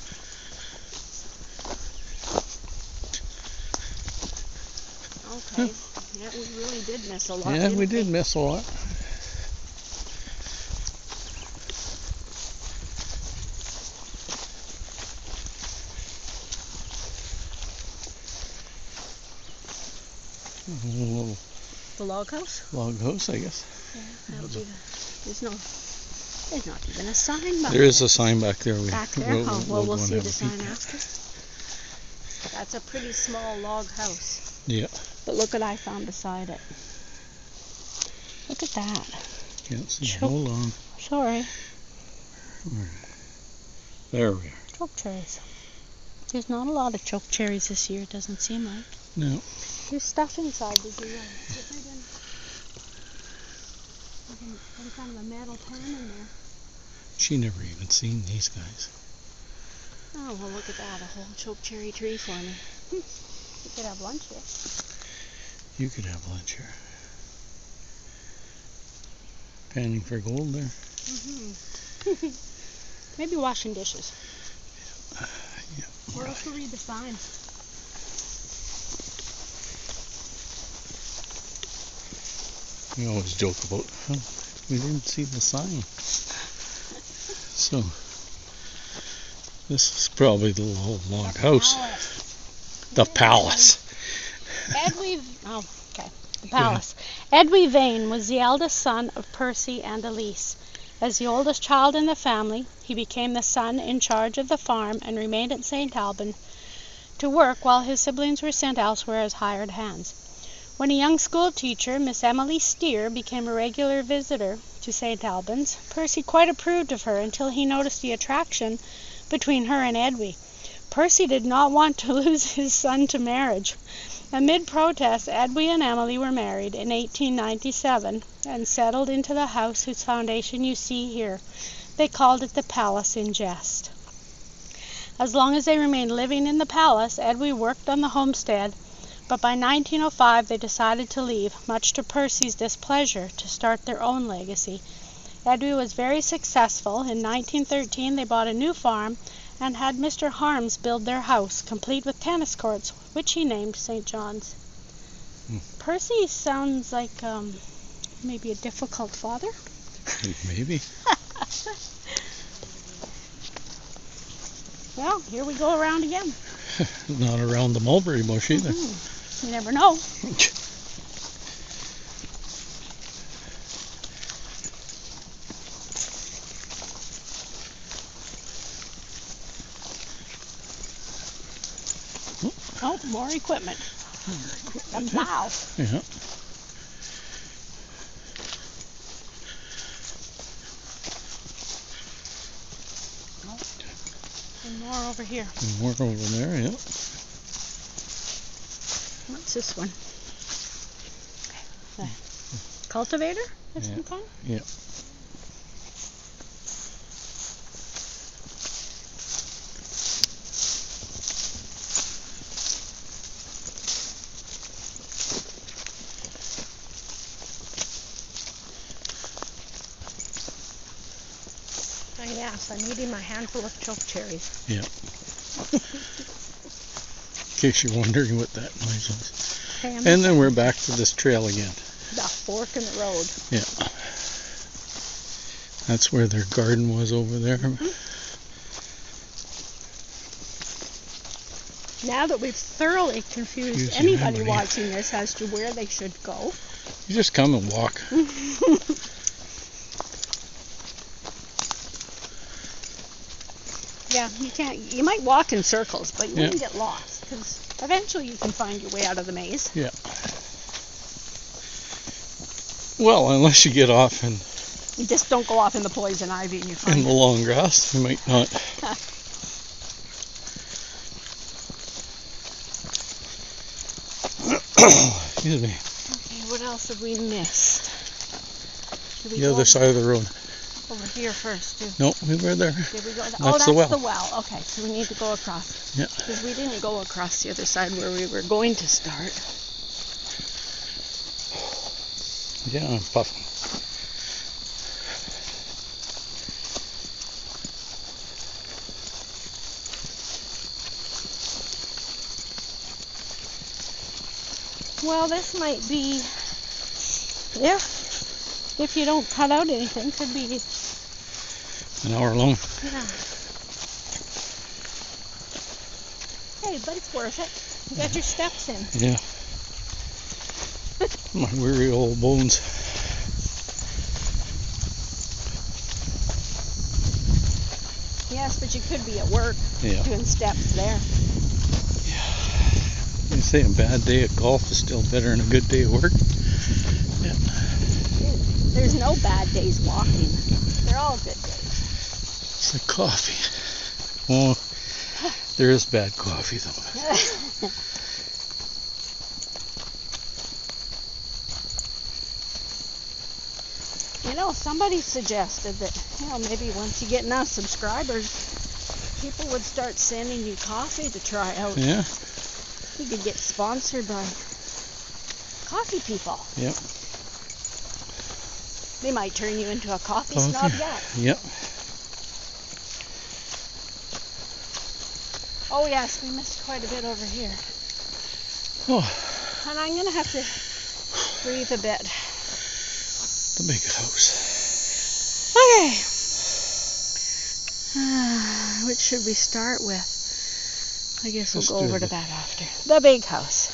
Speaker 2: Okay. Yeah, we really did miss a lot.
Speaker 1: Yeah,
Speaker 2: didn't
Speaker 1: we did miss a lot. Little
Speaker 2: The log house?
Speaker 1: log house, I guess.
Speaker 2: Yeah, that'll be the, there's no There's not even a sign back
Speaker 1: There is a sign back there. We,
Speaker 2: back there. oh, well, we'll,
Speaker 1: go and
Speaker 2: see the sign after. That's a pretty small log house.
Speaker 1: Yeah.
Speaker 2: But look what I found beside it. Look at that.
Speaker 1: Can't see.
Speaker 2: Choke.
Speaker 1: Hold on.
Speaker 2: Sorry,
Speaker 1: There we are.
Speaker 2: choke cherries. There's not a lot of choke cherries this year, it doesn't seem like.
Speaker 1: No.
Speaker 2: There's stuff inside the. Some kind of a metal pan in there.
Speaker 1: She never even seen these guys.
Speaker 2: Oh, well, look at that. A whole choke cherry tree for me. You could have lunch here.
Speaker 1: You could have lunch here. Panning for gold there.
Speaker 2: hmm Maybe washing dishes.
Speaker 1: Yeah.
Speaker 2: Or else we'll read the sign.
Speaker 1: We always joke about, huh, we didn't see the sign. So, this is probably the little log house. The palace.
Speaker 2: Edwy, oh, okay, the palace. Edwy Vane was the eldest son of Percy and Elise. As the oldest child in the family, he became the son in charge of the farm and remained at St. Alban to work while his siblings were sent elsewhere as hired hands. When a young school teacher, Miss Emily Steer, became a regular visitor to St. Albans, Percy quite approved of her until he noticed the attraction between her and Edwy. Percy did not want to lose his son to marriage. Amid protests, Edwy and Emily were married in 1897 and settled into the house whose foundation you see here. They called it the Palace in jest. As long as they remained living in the palace, Edwy worked on the homestead, but by 1905 they decided to leave, much to Percy's displeasure, to start their own legacy. Edwy was very successful. In 1913 they bought a new farm and had Mr. Harms build their house, complete with tennis courts, which he named St. John's.
Speaker 1: Hmm.
Speaker 2: Percy sounds like um, maybe a difficult father.
Speaker 1: Maybe.
Speaker 2: Well, here we go around again.
Speaker 1: Not around the mulberry bush either.
Speaker 2: Mhm. You never know. Oh, more equipment. A plow.
Speaker 1: Yeah.
Speaker 2: And more over here.
Speaker 1: And more over there, yeah.
Speaker 2: What's this one? The cultivator of
Speaker 1: Yeah.
Speaker 2: some kind?
Speaker 1: Yeah.
Speaker 2: Oh, yes, I'm eating my handful of choke cherries.
Speaker 1: In case you're wondering what that noise was.
Speaker 2: Okay,
Speaker 1: And then we're back to this trail again.
Speaker 2: the fork in the road.
Speaker 1: Yeah. That's where their garden was over there. Mm-hmm.
Speaker 2: Now that we've thoroughly confused anybody watching this as to where they should go,
Speaker 1: You just come and walk.
Speaker 2: yeah, you can't. You might walk in circles, but you
Speaker 1: Yeah.
Speaker 2: won't get lost because eventually you can find your way out of the maze. Yeah.
Speaker 1: Well, unless you get off in,
Speaker 2: You just don't go off in the poison ivy and you find
Speaker 1: in the
Speaker 2: it.
Speaker 1: long grass, you might not. Excuse me.
Speaker 2: Okay, what else have we missed? We
Speaker 1: The other side of the road.
Speaker 2: Over here first? Too?
Speaker 1: No, we were there.
Speaker 2: Did we go? oh,
Speaker 1: That's
Speaker 2: that's
Speaker 1: the well.
Speaker 2: the well. Okay, so we need to go across.
Speaker 1: Yeah.
Speaker 2: Because we didn't go across the other side where we were going to start.
Speaker 1: Yeah, I'm puffing.
Speaker 2: Well, this might be, if if you don't cut out anything, could be.
Speaker 1: An hour long.
Speaker 2: Yeah. Hey, but it's worth it. You got your steps in.
Speaker 1: Yeah. My weary old bones.
Speaker 2: Yes, but you could be at work
Speaker 1: Yeah.
Speaker 2: doing steps there. Yeah.
Speaker 1: They say a bad day at golf is still better than a good day at work. Yeah.
Speaker 2: There's no bad days walking. They're all good days.
Speaker 1: It's like coffee. Oh, there is bad coffee though.
Speaker 2: You know, somebody suggested that, you know, maybe once you get enough subscribers, people would start sending you coffee to try out.
Speaker 1: Yeah,
Speaker 2: You could get sponsored by coffee people.
Speaker 1: Yep.
Speaker 2: They might turn you into a coffee
Speaker 1: Coffee.
Speaker 2: snob yet.
Speaker 1: yep.
Speaker 2: Oh yes, we missed quite a bit over here.
Speaker 1: Oh,
Speaker 2: And I'm gonna have to breathe a bit.
Speaker 1: the big house.
Speaker 2: Okay. Ah, which should we start with? I guess we'll
Speaker 1: Let's
Speaker 2: go
Speaker 1: do
Speaker 2: over to that after. The big house.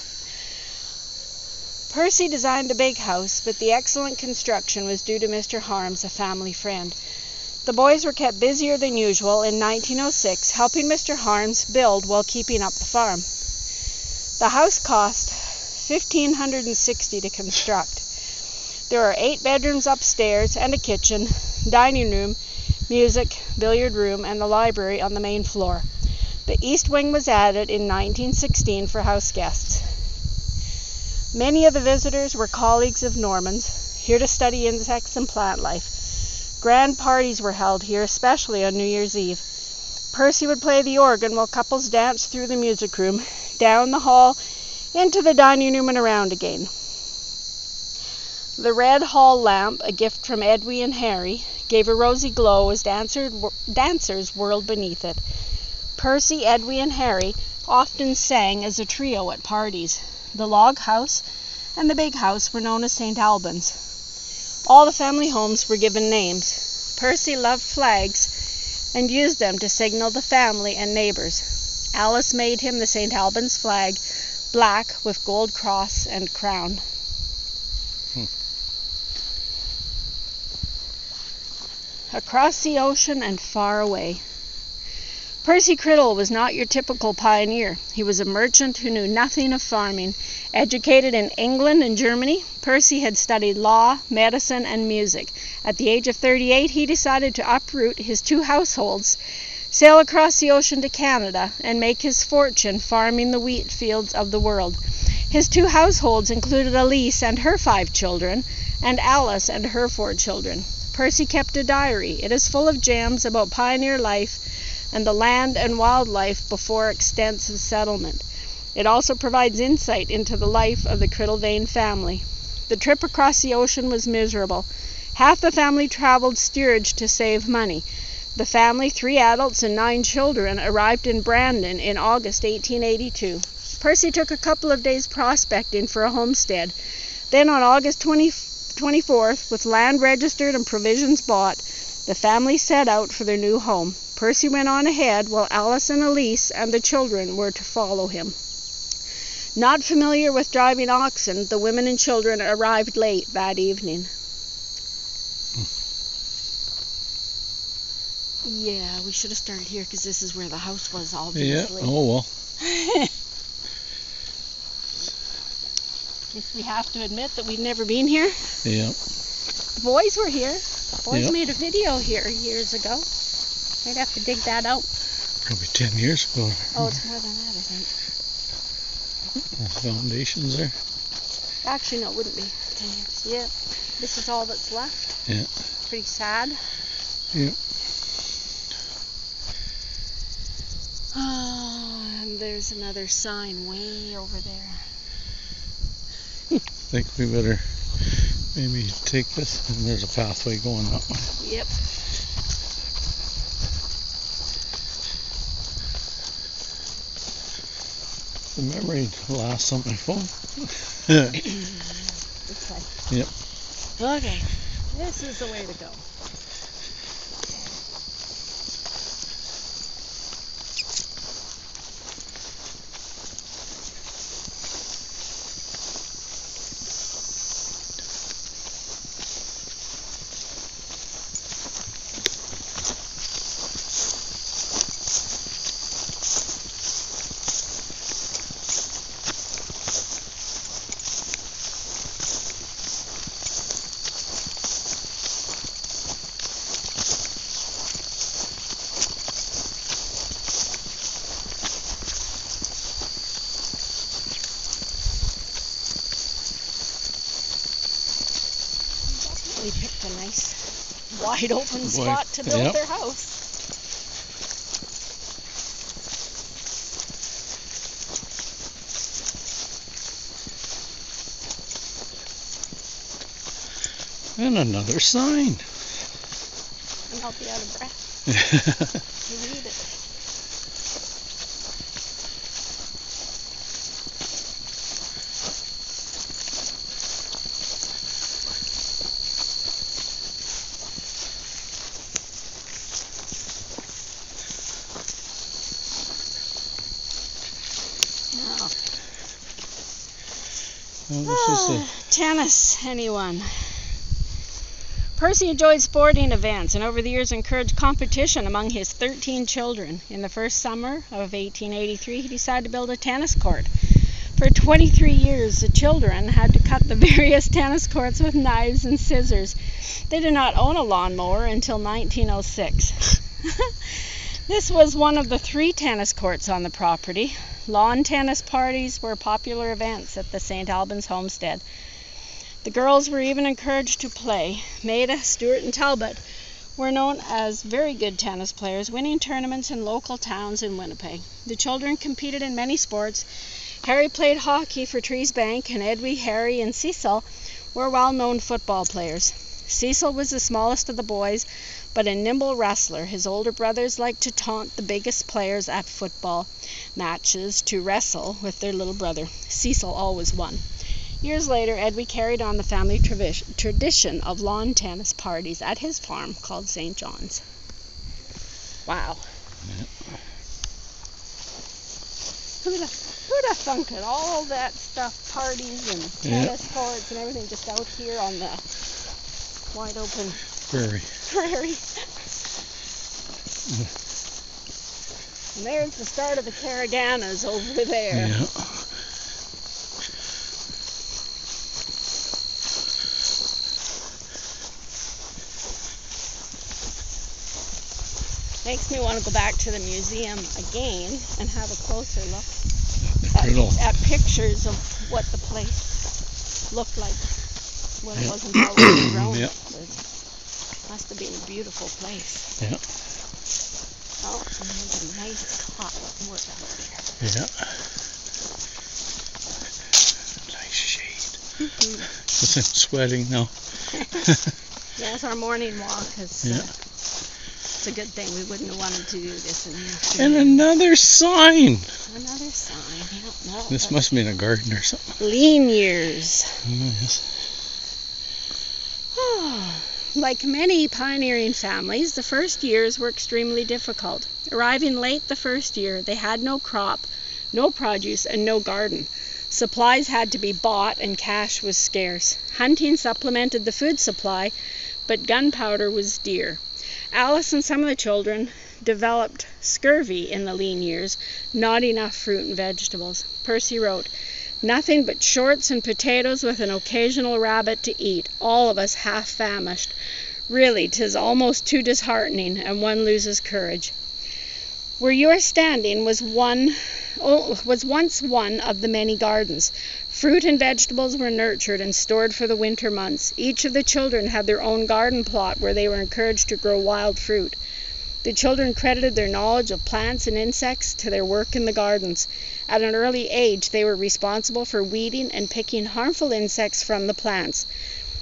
Speaker 2: Percy designed the big house, but the excellent construction was due to Mr. Harms, a family friend. The boys were kept busier than usual in 1906, helping Mr. Harms build while keeping up the farm. The house cost 1560 to construct. There are eight bedrooms upstairs and a kitchen, dining room, music, billiard room, and a library on the main floor. The east wing was added in 1916 for house guests. Many of the visitors were colleagues of Norman's, here to study insects and plant life. Grand parties were held here, especially on New Year's Eve. Percy would play the organ while couples danced through the music room, down the hall, into the dining room, and around again. The red hall lamp, a gift from Edwy and Harry, gave a rosy glow as dancer, dancers whirled beneath it. Percy, Edwy, and Harry often sang as a trio at parties. The log house and the big house were known as St. Albans. All the family homes were given names. Percy loved flags and used them to signal the family and neighbors. Alice made him the St. Albans flag, black with gold cross and crown. Hmm. across the ocean and far away. Percy Criddle was not your typical pioneer. He was a merchant who knew nothing of farming. Educated in England and Germany, Percy had studied law, medicine, and music. At the age of 38, he decided to uproot his two households, sail across the ocean to Canada, and make his fortune farming the wheat fields of the world. His two households included Elise and her five children, and Alice and her four children. Percy kept a diary. It is full of gems about pioneer life and the land and wildlife before extensive settlement. It also provides insight into the life of the Criddle Vane family. The trip across the ocean was miserable. Half the family traveled steerage to save money. The family, three adults and nine children, arrived in Brandon in August 1882. Percy took a couple of days prospecting for a homestead. Then on August 20, 24th, with land registered and provisions bought, the family set out for their new home. Percy went on ahead while Alice and Elise and the children were to follow him. Not familiar with driving oxen, the women and children arrived late that evening. Yeah, we should have started here because this is where the house was, obviously.
Speaker 1: Yeah.
Speaker 2: obviously.
Speaker 1: Oh well.
Speaker 2: Guess we have to admit that we've never been here.
Speaker 1: Yeah.
Speaker 2: The boys were here. Boys
Speaker 1: Yep.
Speaker 2: made a video here years ago. I'd have to dig that out.
Speaker 1: Probably ten years ago.
Speaker 2: Oh, it's more than that, I think.
Speaker 1: The foundations there.
Speaker 2: Actually, no, it wouldn't be. Ten years. Yeah. This is all that's left.
Speaker 1: Yeah.
Speaker 2: Pretty sad.
Speaker 1: Yep.
Speaker 2: Oh, ah, and there's another sign way over there.
Speaker 1: I think we better maybe take this. And there's a pathway going that way.
Speaker 2: Yep.
Speaker 1: The memory lasts on my phone.
Speaker 2: Way.
Speaker 1: Yep.
Speaker 2: Okay. This is the way to go. picked a nice wide open spot to build
Speaker 1: yep.
Speaker 2: their house.
Speaker 1: And another sign.
Speaker 2: I'll be out of breath. to read it. Now, Ah, tennis, anyone? Percy enjoyed sporting events and over the years encouraged competition among his 13 children. In the first summer of 1883, he decided to build a tennis court. For 23 years, the children had to cut the various tennis courts with knives and scissors. They did not own a lawnmower until 1906. this was one of the three tennis courts on the property. Lawn tennis parties were popular events at the St. Albans homestead. The girls were even encouraged to play. Maida, Stuart, and Talbot were known as very good tennis players, winning tournaments in local towns in Winnipeg. The children competed in many sports. Harry played hockey for Treesbank, and Edwy, Harry, and Cecil were well known football players. Cecil was the smallest of the boys, but a nimble wrestler. His older brothers liked to taunt the biggest players at football matches to wrestle with their little brother. Cecil always won. Years later, Edwy carried on the family travis- tradition of lawn tennis parties at his farm called St. John's. Wow. Who'd have, who'd have thunk it? All that stuff, parties and
Speaker 1: Yeah.
Speaker 2: tennis courts and everything just out here on the wide open
Speaker 1: prairie.
Speaker 2: prairie. and there's the start of the Caraganas over there.
Speaker 1: Yeah.
Speaker 2: Makes me want to go back to the museum again and have a closer look at, at pictures of what the place looked like when it wasn't already grown.
Speaker 1: Yeah.
Speaker 2: It must have been a beautiful place.
Speaker 1: Yeah.
Speaker 2: Oh, and there's a nice cottonwood out there.
Speaker 1: Yeah. Nice shade.
Speaker 2: Mhm.
Speaker 1: I'm sweating now.
Speaker 2: Yes, our morning walk is.
Speaker 1: Yeah.
Speaker 2: Uh, it's a good thing. We wouldn't have wanted to do this in the
Speaker 1: And another sign.
Speaker 2: Another sign. Yeah, no,
Speaker 1: This must have been a garden or something.
Speaker 2: lean years.
Speaker 1: Oh, yes.
Speaker 2: Like many pioneering families, the first years were extremely difficult. Arriving late the first year, they had no crop, no produce, and no garden. Supplies had to be bought, and cash was scarce. Hunting supplemented the food supply, but gunpowder was dear. Alice and some of the children developed scurvy in the lean years, not enough fruit and vegetables. Percy wrote, Nothing but shorts and potatoes with an occasional rabbit to eat, all of us half famished. Really, 'tis almost too disheartening, and one loses courage. Where you are standing was one oh, was once one of the many gardens. Fruit and vegetables were nurtured and stored for the winter months. Each of the children had their own garden plot where they were encouraged to grow wild fruit. The children credited their knowledge of plants and insects to their work in the gardens. At an early age, they were responsible for weeding and picking harmful insects from the plants.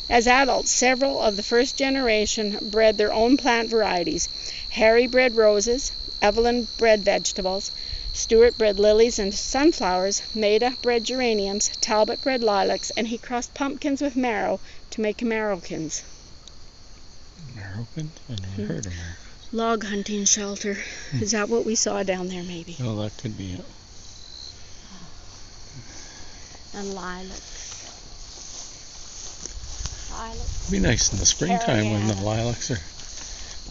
Speaker 2: As adults, several of the first generation bred their own plant varieties. Harry bred roses, Evelyn bred vegetables, Stuart bred lilies and sunflowers, Maida bred geraniums, Talbot bred lilacs, and he crossed pumpkins with marrow to make marrowkins.
Speaker 1: American? I never hmm. heard of American.
Speaker 2: Log hunting shelter. Is that what we saw down there, maybe?
Speaker 1: Oh, that could be it.
Speaker 2: And lilacs. Lilacs.
Speaker 1: It'd be nice in the springtime when the lilacs are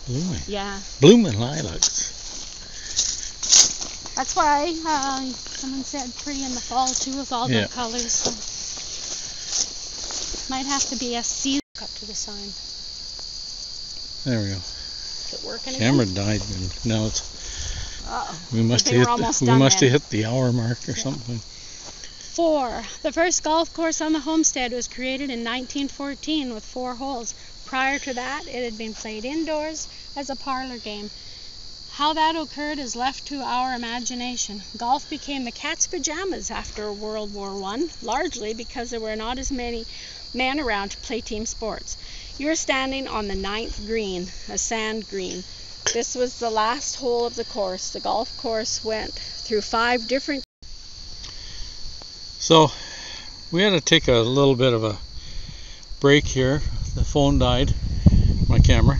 Speaker 1: blooming.
Speaker 2: Yeah,
Speaker 1: Blooming lilacs.
Speaker 2: that's why uh, someone said pretty in the fall too with all
Speaker 1: Yeah.
Speaker 2: the colors. So. Might have to be a season up to the sign.
Speaker 1: There we go.
Speaker 2: Is it working
Speaker 1: Camera
Speaker 2: again?
Speaker 1: died and now it's
Speaker 2: Uh-oh.
Speaker 1: we must have hit the, we must have hit the hour mark or something.
Speaker 2: Four. The first golf course on the homestead was created in 1914 with four holes. Prior to that, it had been played indoors as a parlor game. How that occurred is left to our imagination. Golf became the cat's pajamas after World War One, largely because there were not as many men around to play team sports. You're standing on the ninth green, a sand green. This was the last hole of the course. The golf course went through five different.
Speaker 1: So we had to take a little bit of a break here. The phone died, my camera,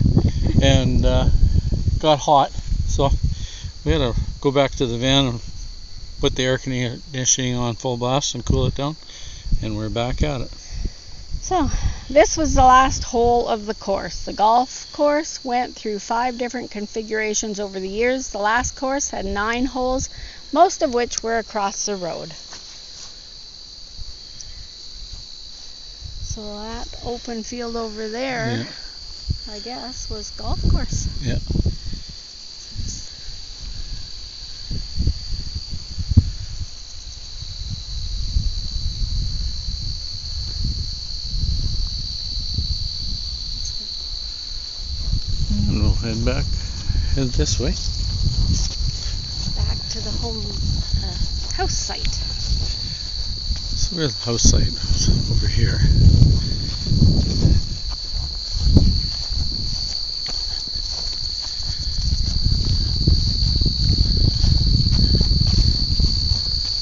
Speaker 1: and uh, got hot. So we had to go back to the van and put the air conditioning on full blast and cool it down, and we're back at it.
Speaker 2: So, this was the last hole of the course. The golf course went through five different configurations over the years. The last course had nine holes, most of which were across the road. So, that open field over there,
Speaker 1: Yeah.
Speaker 2: I guess, was golf course.
Speaker 1: Yeah. Head back, head this way.
Speaker 2: Back to the home uh, house site.
Speaker 1: So we where's the house site? Over here.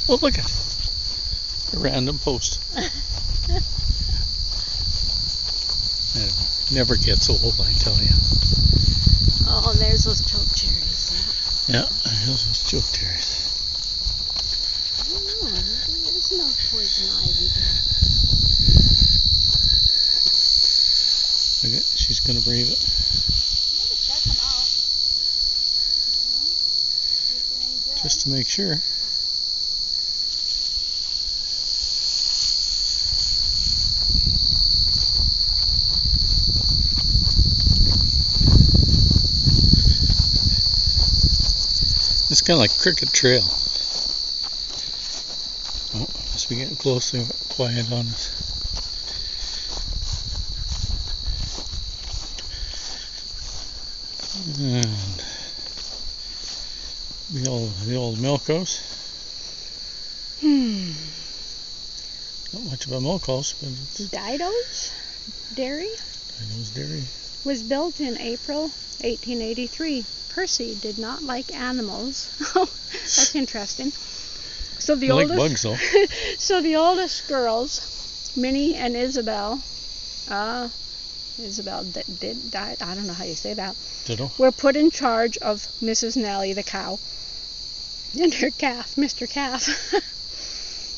Speaker 1: Oh, look at a random post. It never gets old, I tell you.
Speaker 2: Oh, there's those choke cherries.
Speaker 1: Yeah, there's those choke cherries.
Speaker 2: Oh, there's no poison ivy there.
Speaker 1: Okay, she's gonna brave it.
Speaker 2: check them out.
Speaker 1: just to make sure. Kind of like Cricket Trail. Oh, must be getting close to quiet on us. And the old the old milk house.
Speaker 2: Hmm.
Speaker 1: Not much of a milk house, but it's
Speaker 2: Dido's Dairy
Speaker 1: Dino's Dairy.
Speaker 2: was built in April 1883. Percy did not like animals. Oh, That's interesting. So the
Speaker 1: I like
Speaker 2: oldest
Speaker 1: bugs though.
Speaker 2: so the oldest girls, Minnie and Isabel, uh, Isabel did, did died. I don't know how you say that.
Speaker 1: Ditto.
Speaker 2: Were put in charge of Mrs. Nellie the cow and her calf, Mr. Calf.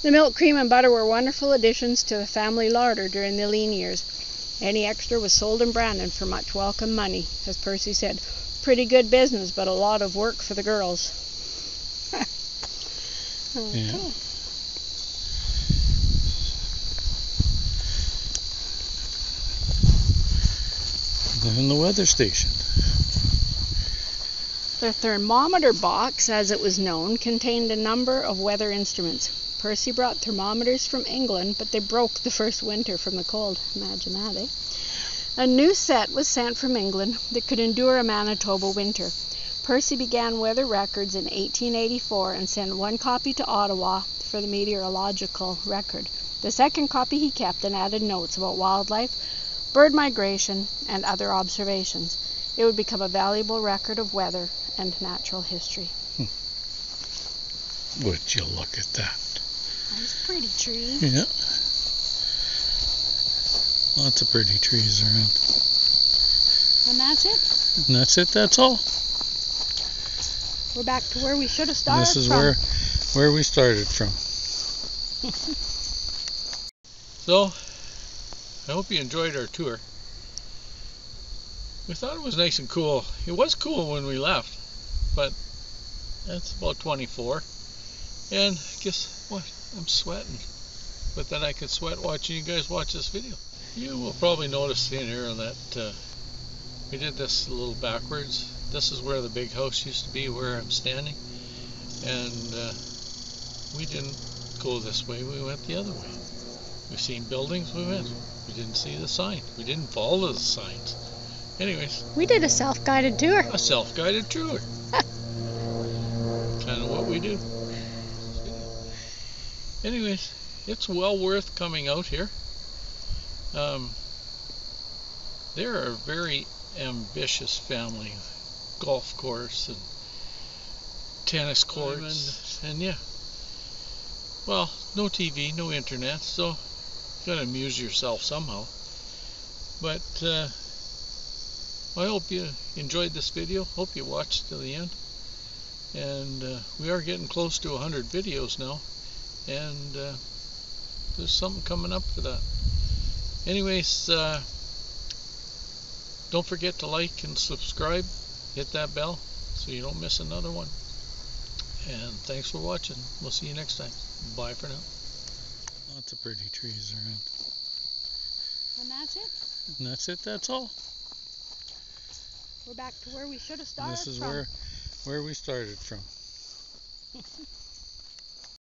Speaker 2: the milk, cream, and butter were wonderful additions to the family larder during the lean years. Any extra was sold in Brandon for much welcome money, as Percy said. Pretty good business, but a lot of work for the girls. okay.
Speaker 1: Yeah. Then the weather station.
Speaker 2: The thermometer box, as it was known, contained a number of weather instruments. Percy brought thermometers from England, but they broke the first winter from the cold. Imagine that, eh? A new set was sent from England that could endure a Manitoba winter. Percy began weather records in 1884 and sent one copy to Ottawa for the meteorological record. The second copy he kept and added notes about wildlife, bird migration, and other observations. It would become a valuable record of weather and natural history. Hmm.
Speaker 1: Would you look at that?
Speaker 2: Nice pretty tree.
Speaker 1: Yeah. Lots of pretty trees around.
Speaker 2: And that's it.
Speaker 1: And that's it, that's all.
Speaker 2: We're back to where we should have started
Speaker 1: this is
Speaker 2: from.
Speaker 1: where where we started from. so I hope you enjoyed our tour. We thought it was nice and cool. It was cool when we left, but that's about 24. And guess what? I'm sweating. But then I could sweat watching you guys watch this video. You will probably notice in here that uh, we did this a little backwards. This is where the big house used to be, where I'm standing. And uh, we didn't go this way, we went the other way. We've seen buildings, we went We didn't see the sign. We didn't follow the signs. Anyways,
Speaker 2: We did a self-guided tour.
Speaker 1: a self-guided tour. kind of what we do. Anyways, it's well worth coming out here. Um, they're a very ambitious family. Golf course and tennis courts and, and yeah. Well, no TV, no internet, so you gotta amuse yourself somehow. But uh, I hope you enjoyed this video. Hope you watched till the end. And uh, we are getting close to 100 videos now. And uh, there's something coming up for that. Anyways, uh, don't forget to like and subscribe. Hit that bell so you don't miss another one. And thanks for watching. We'll see you next time. Bye for now. Lots of pretty trees around.
Speaker 2: And that's it.
Speaker 1: And that's it. That's all.
Speaker 2: We're back to where we should have started.
Speaker 1: This is where where we started from.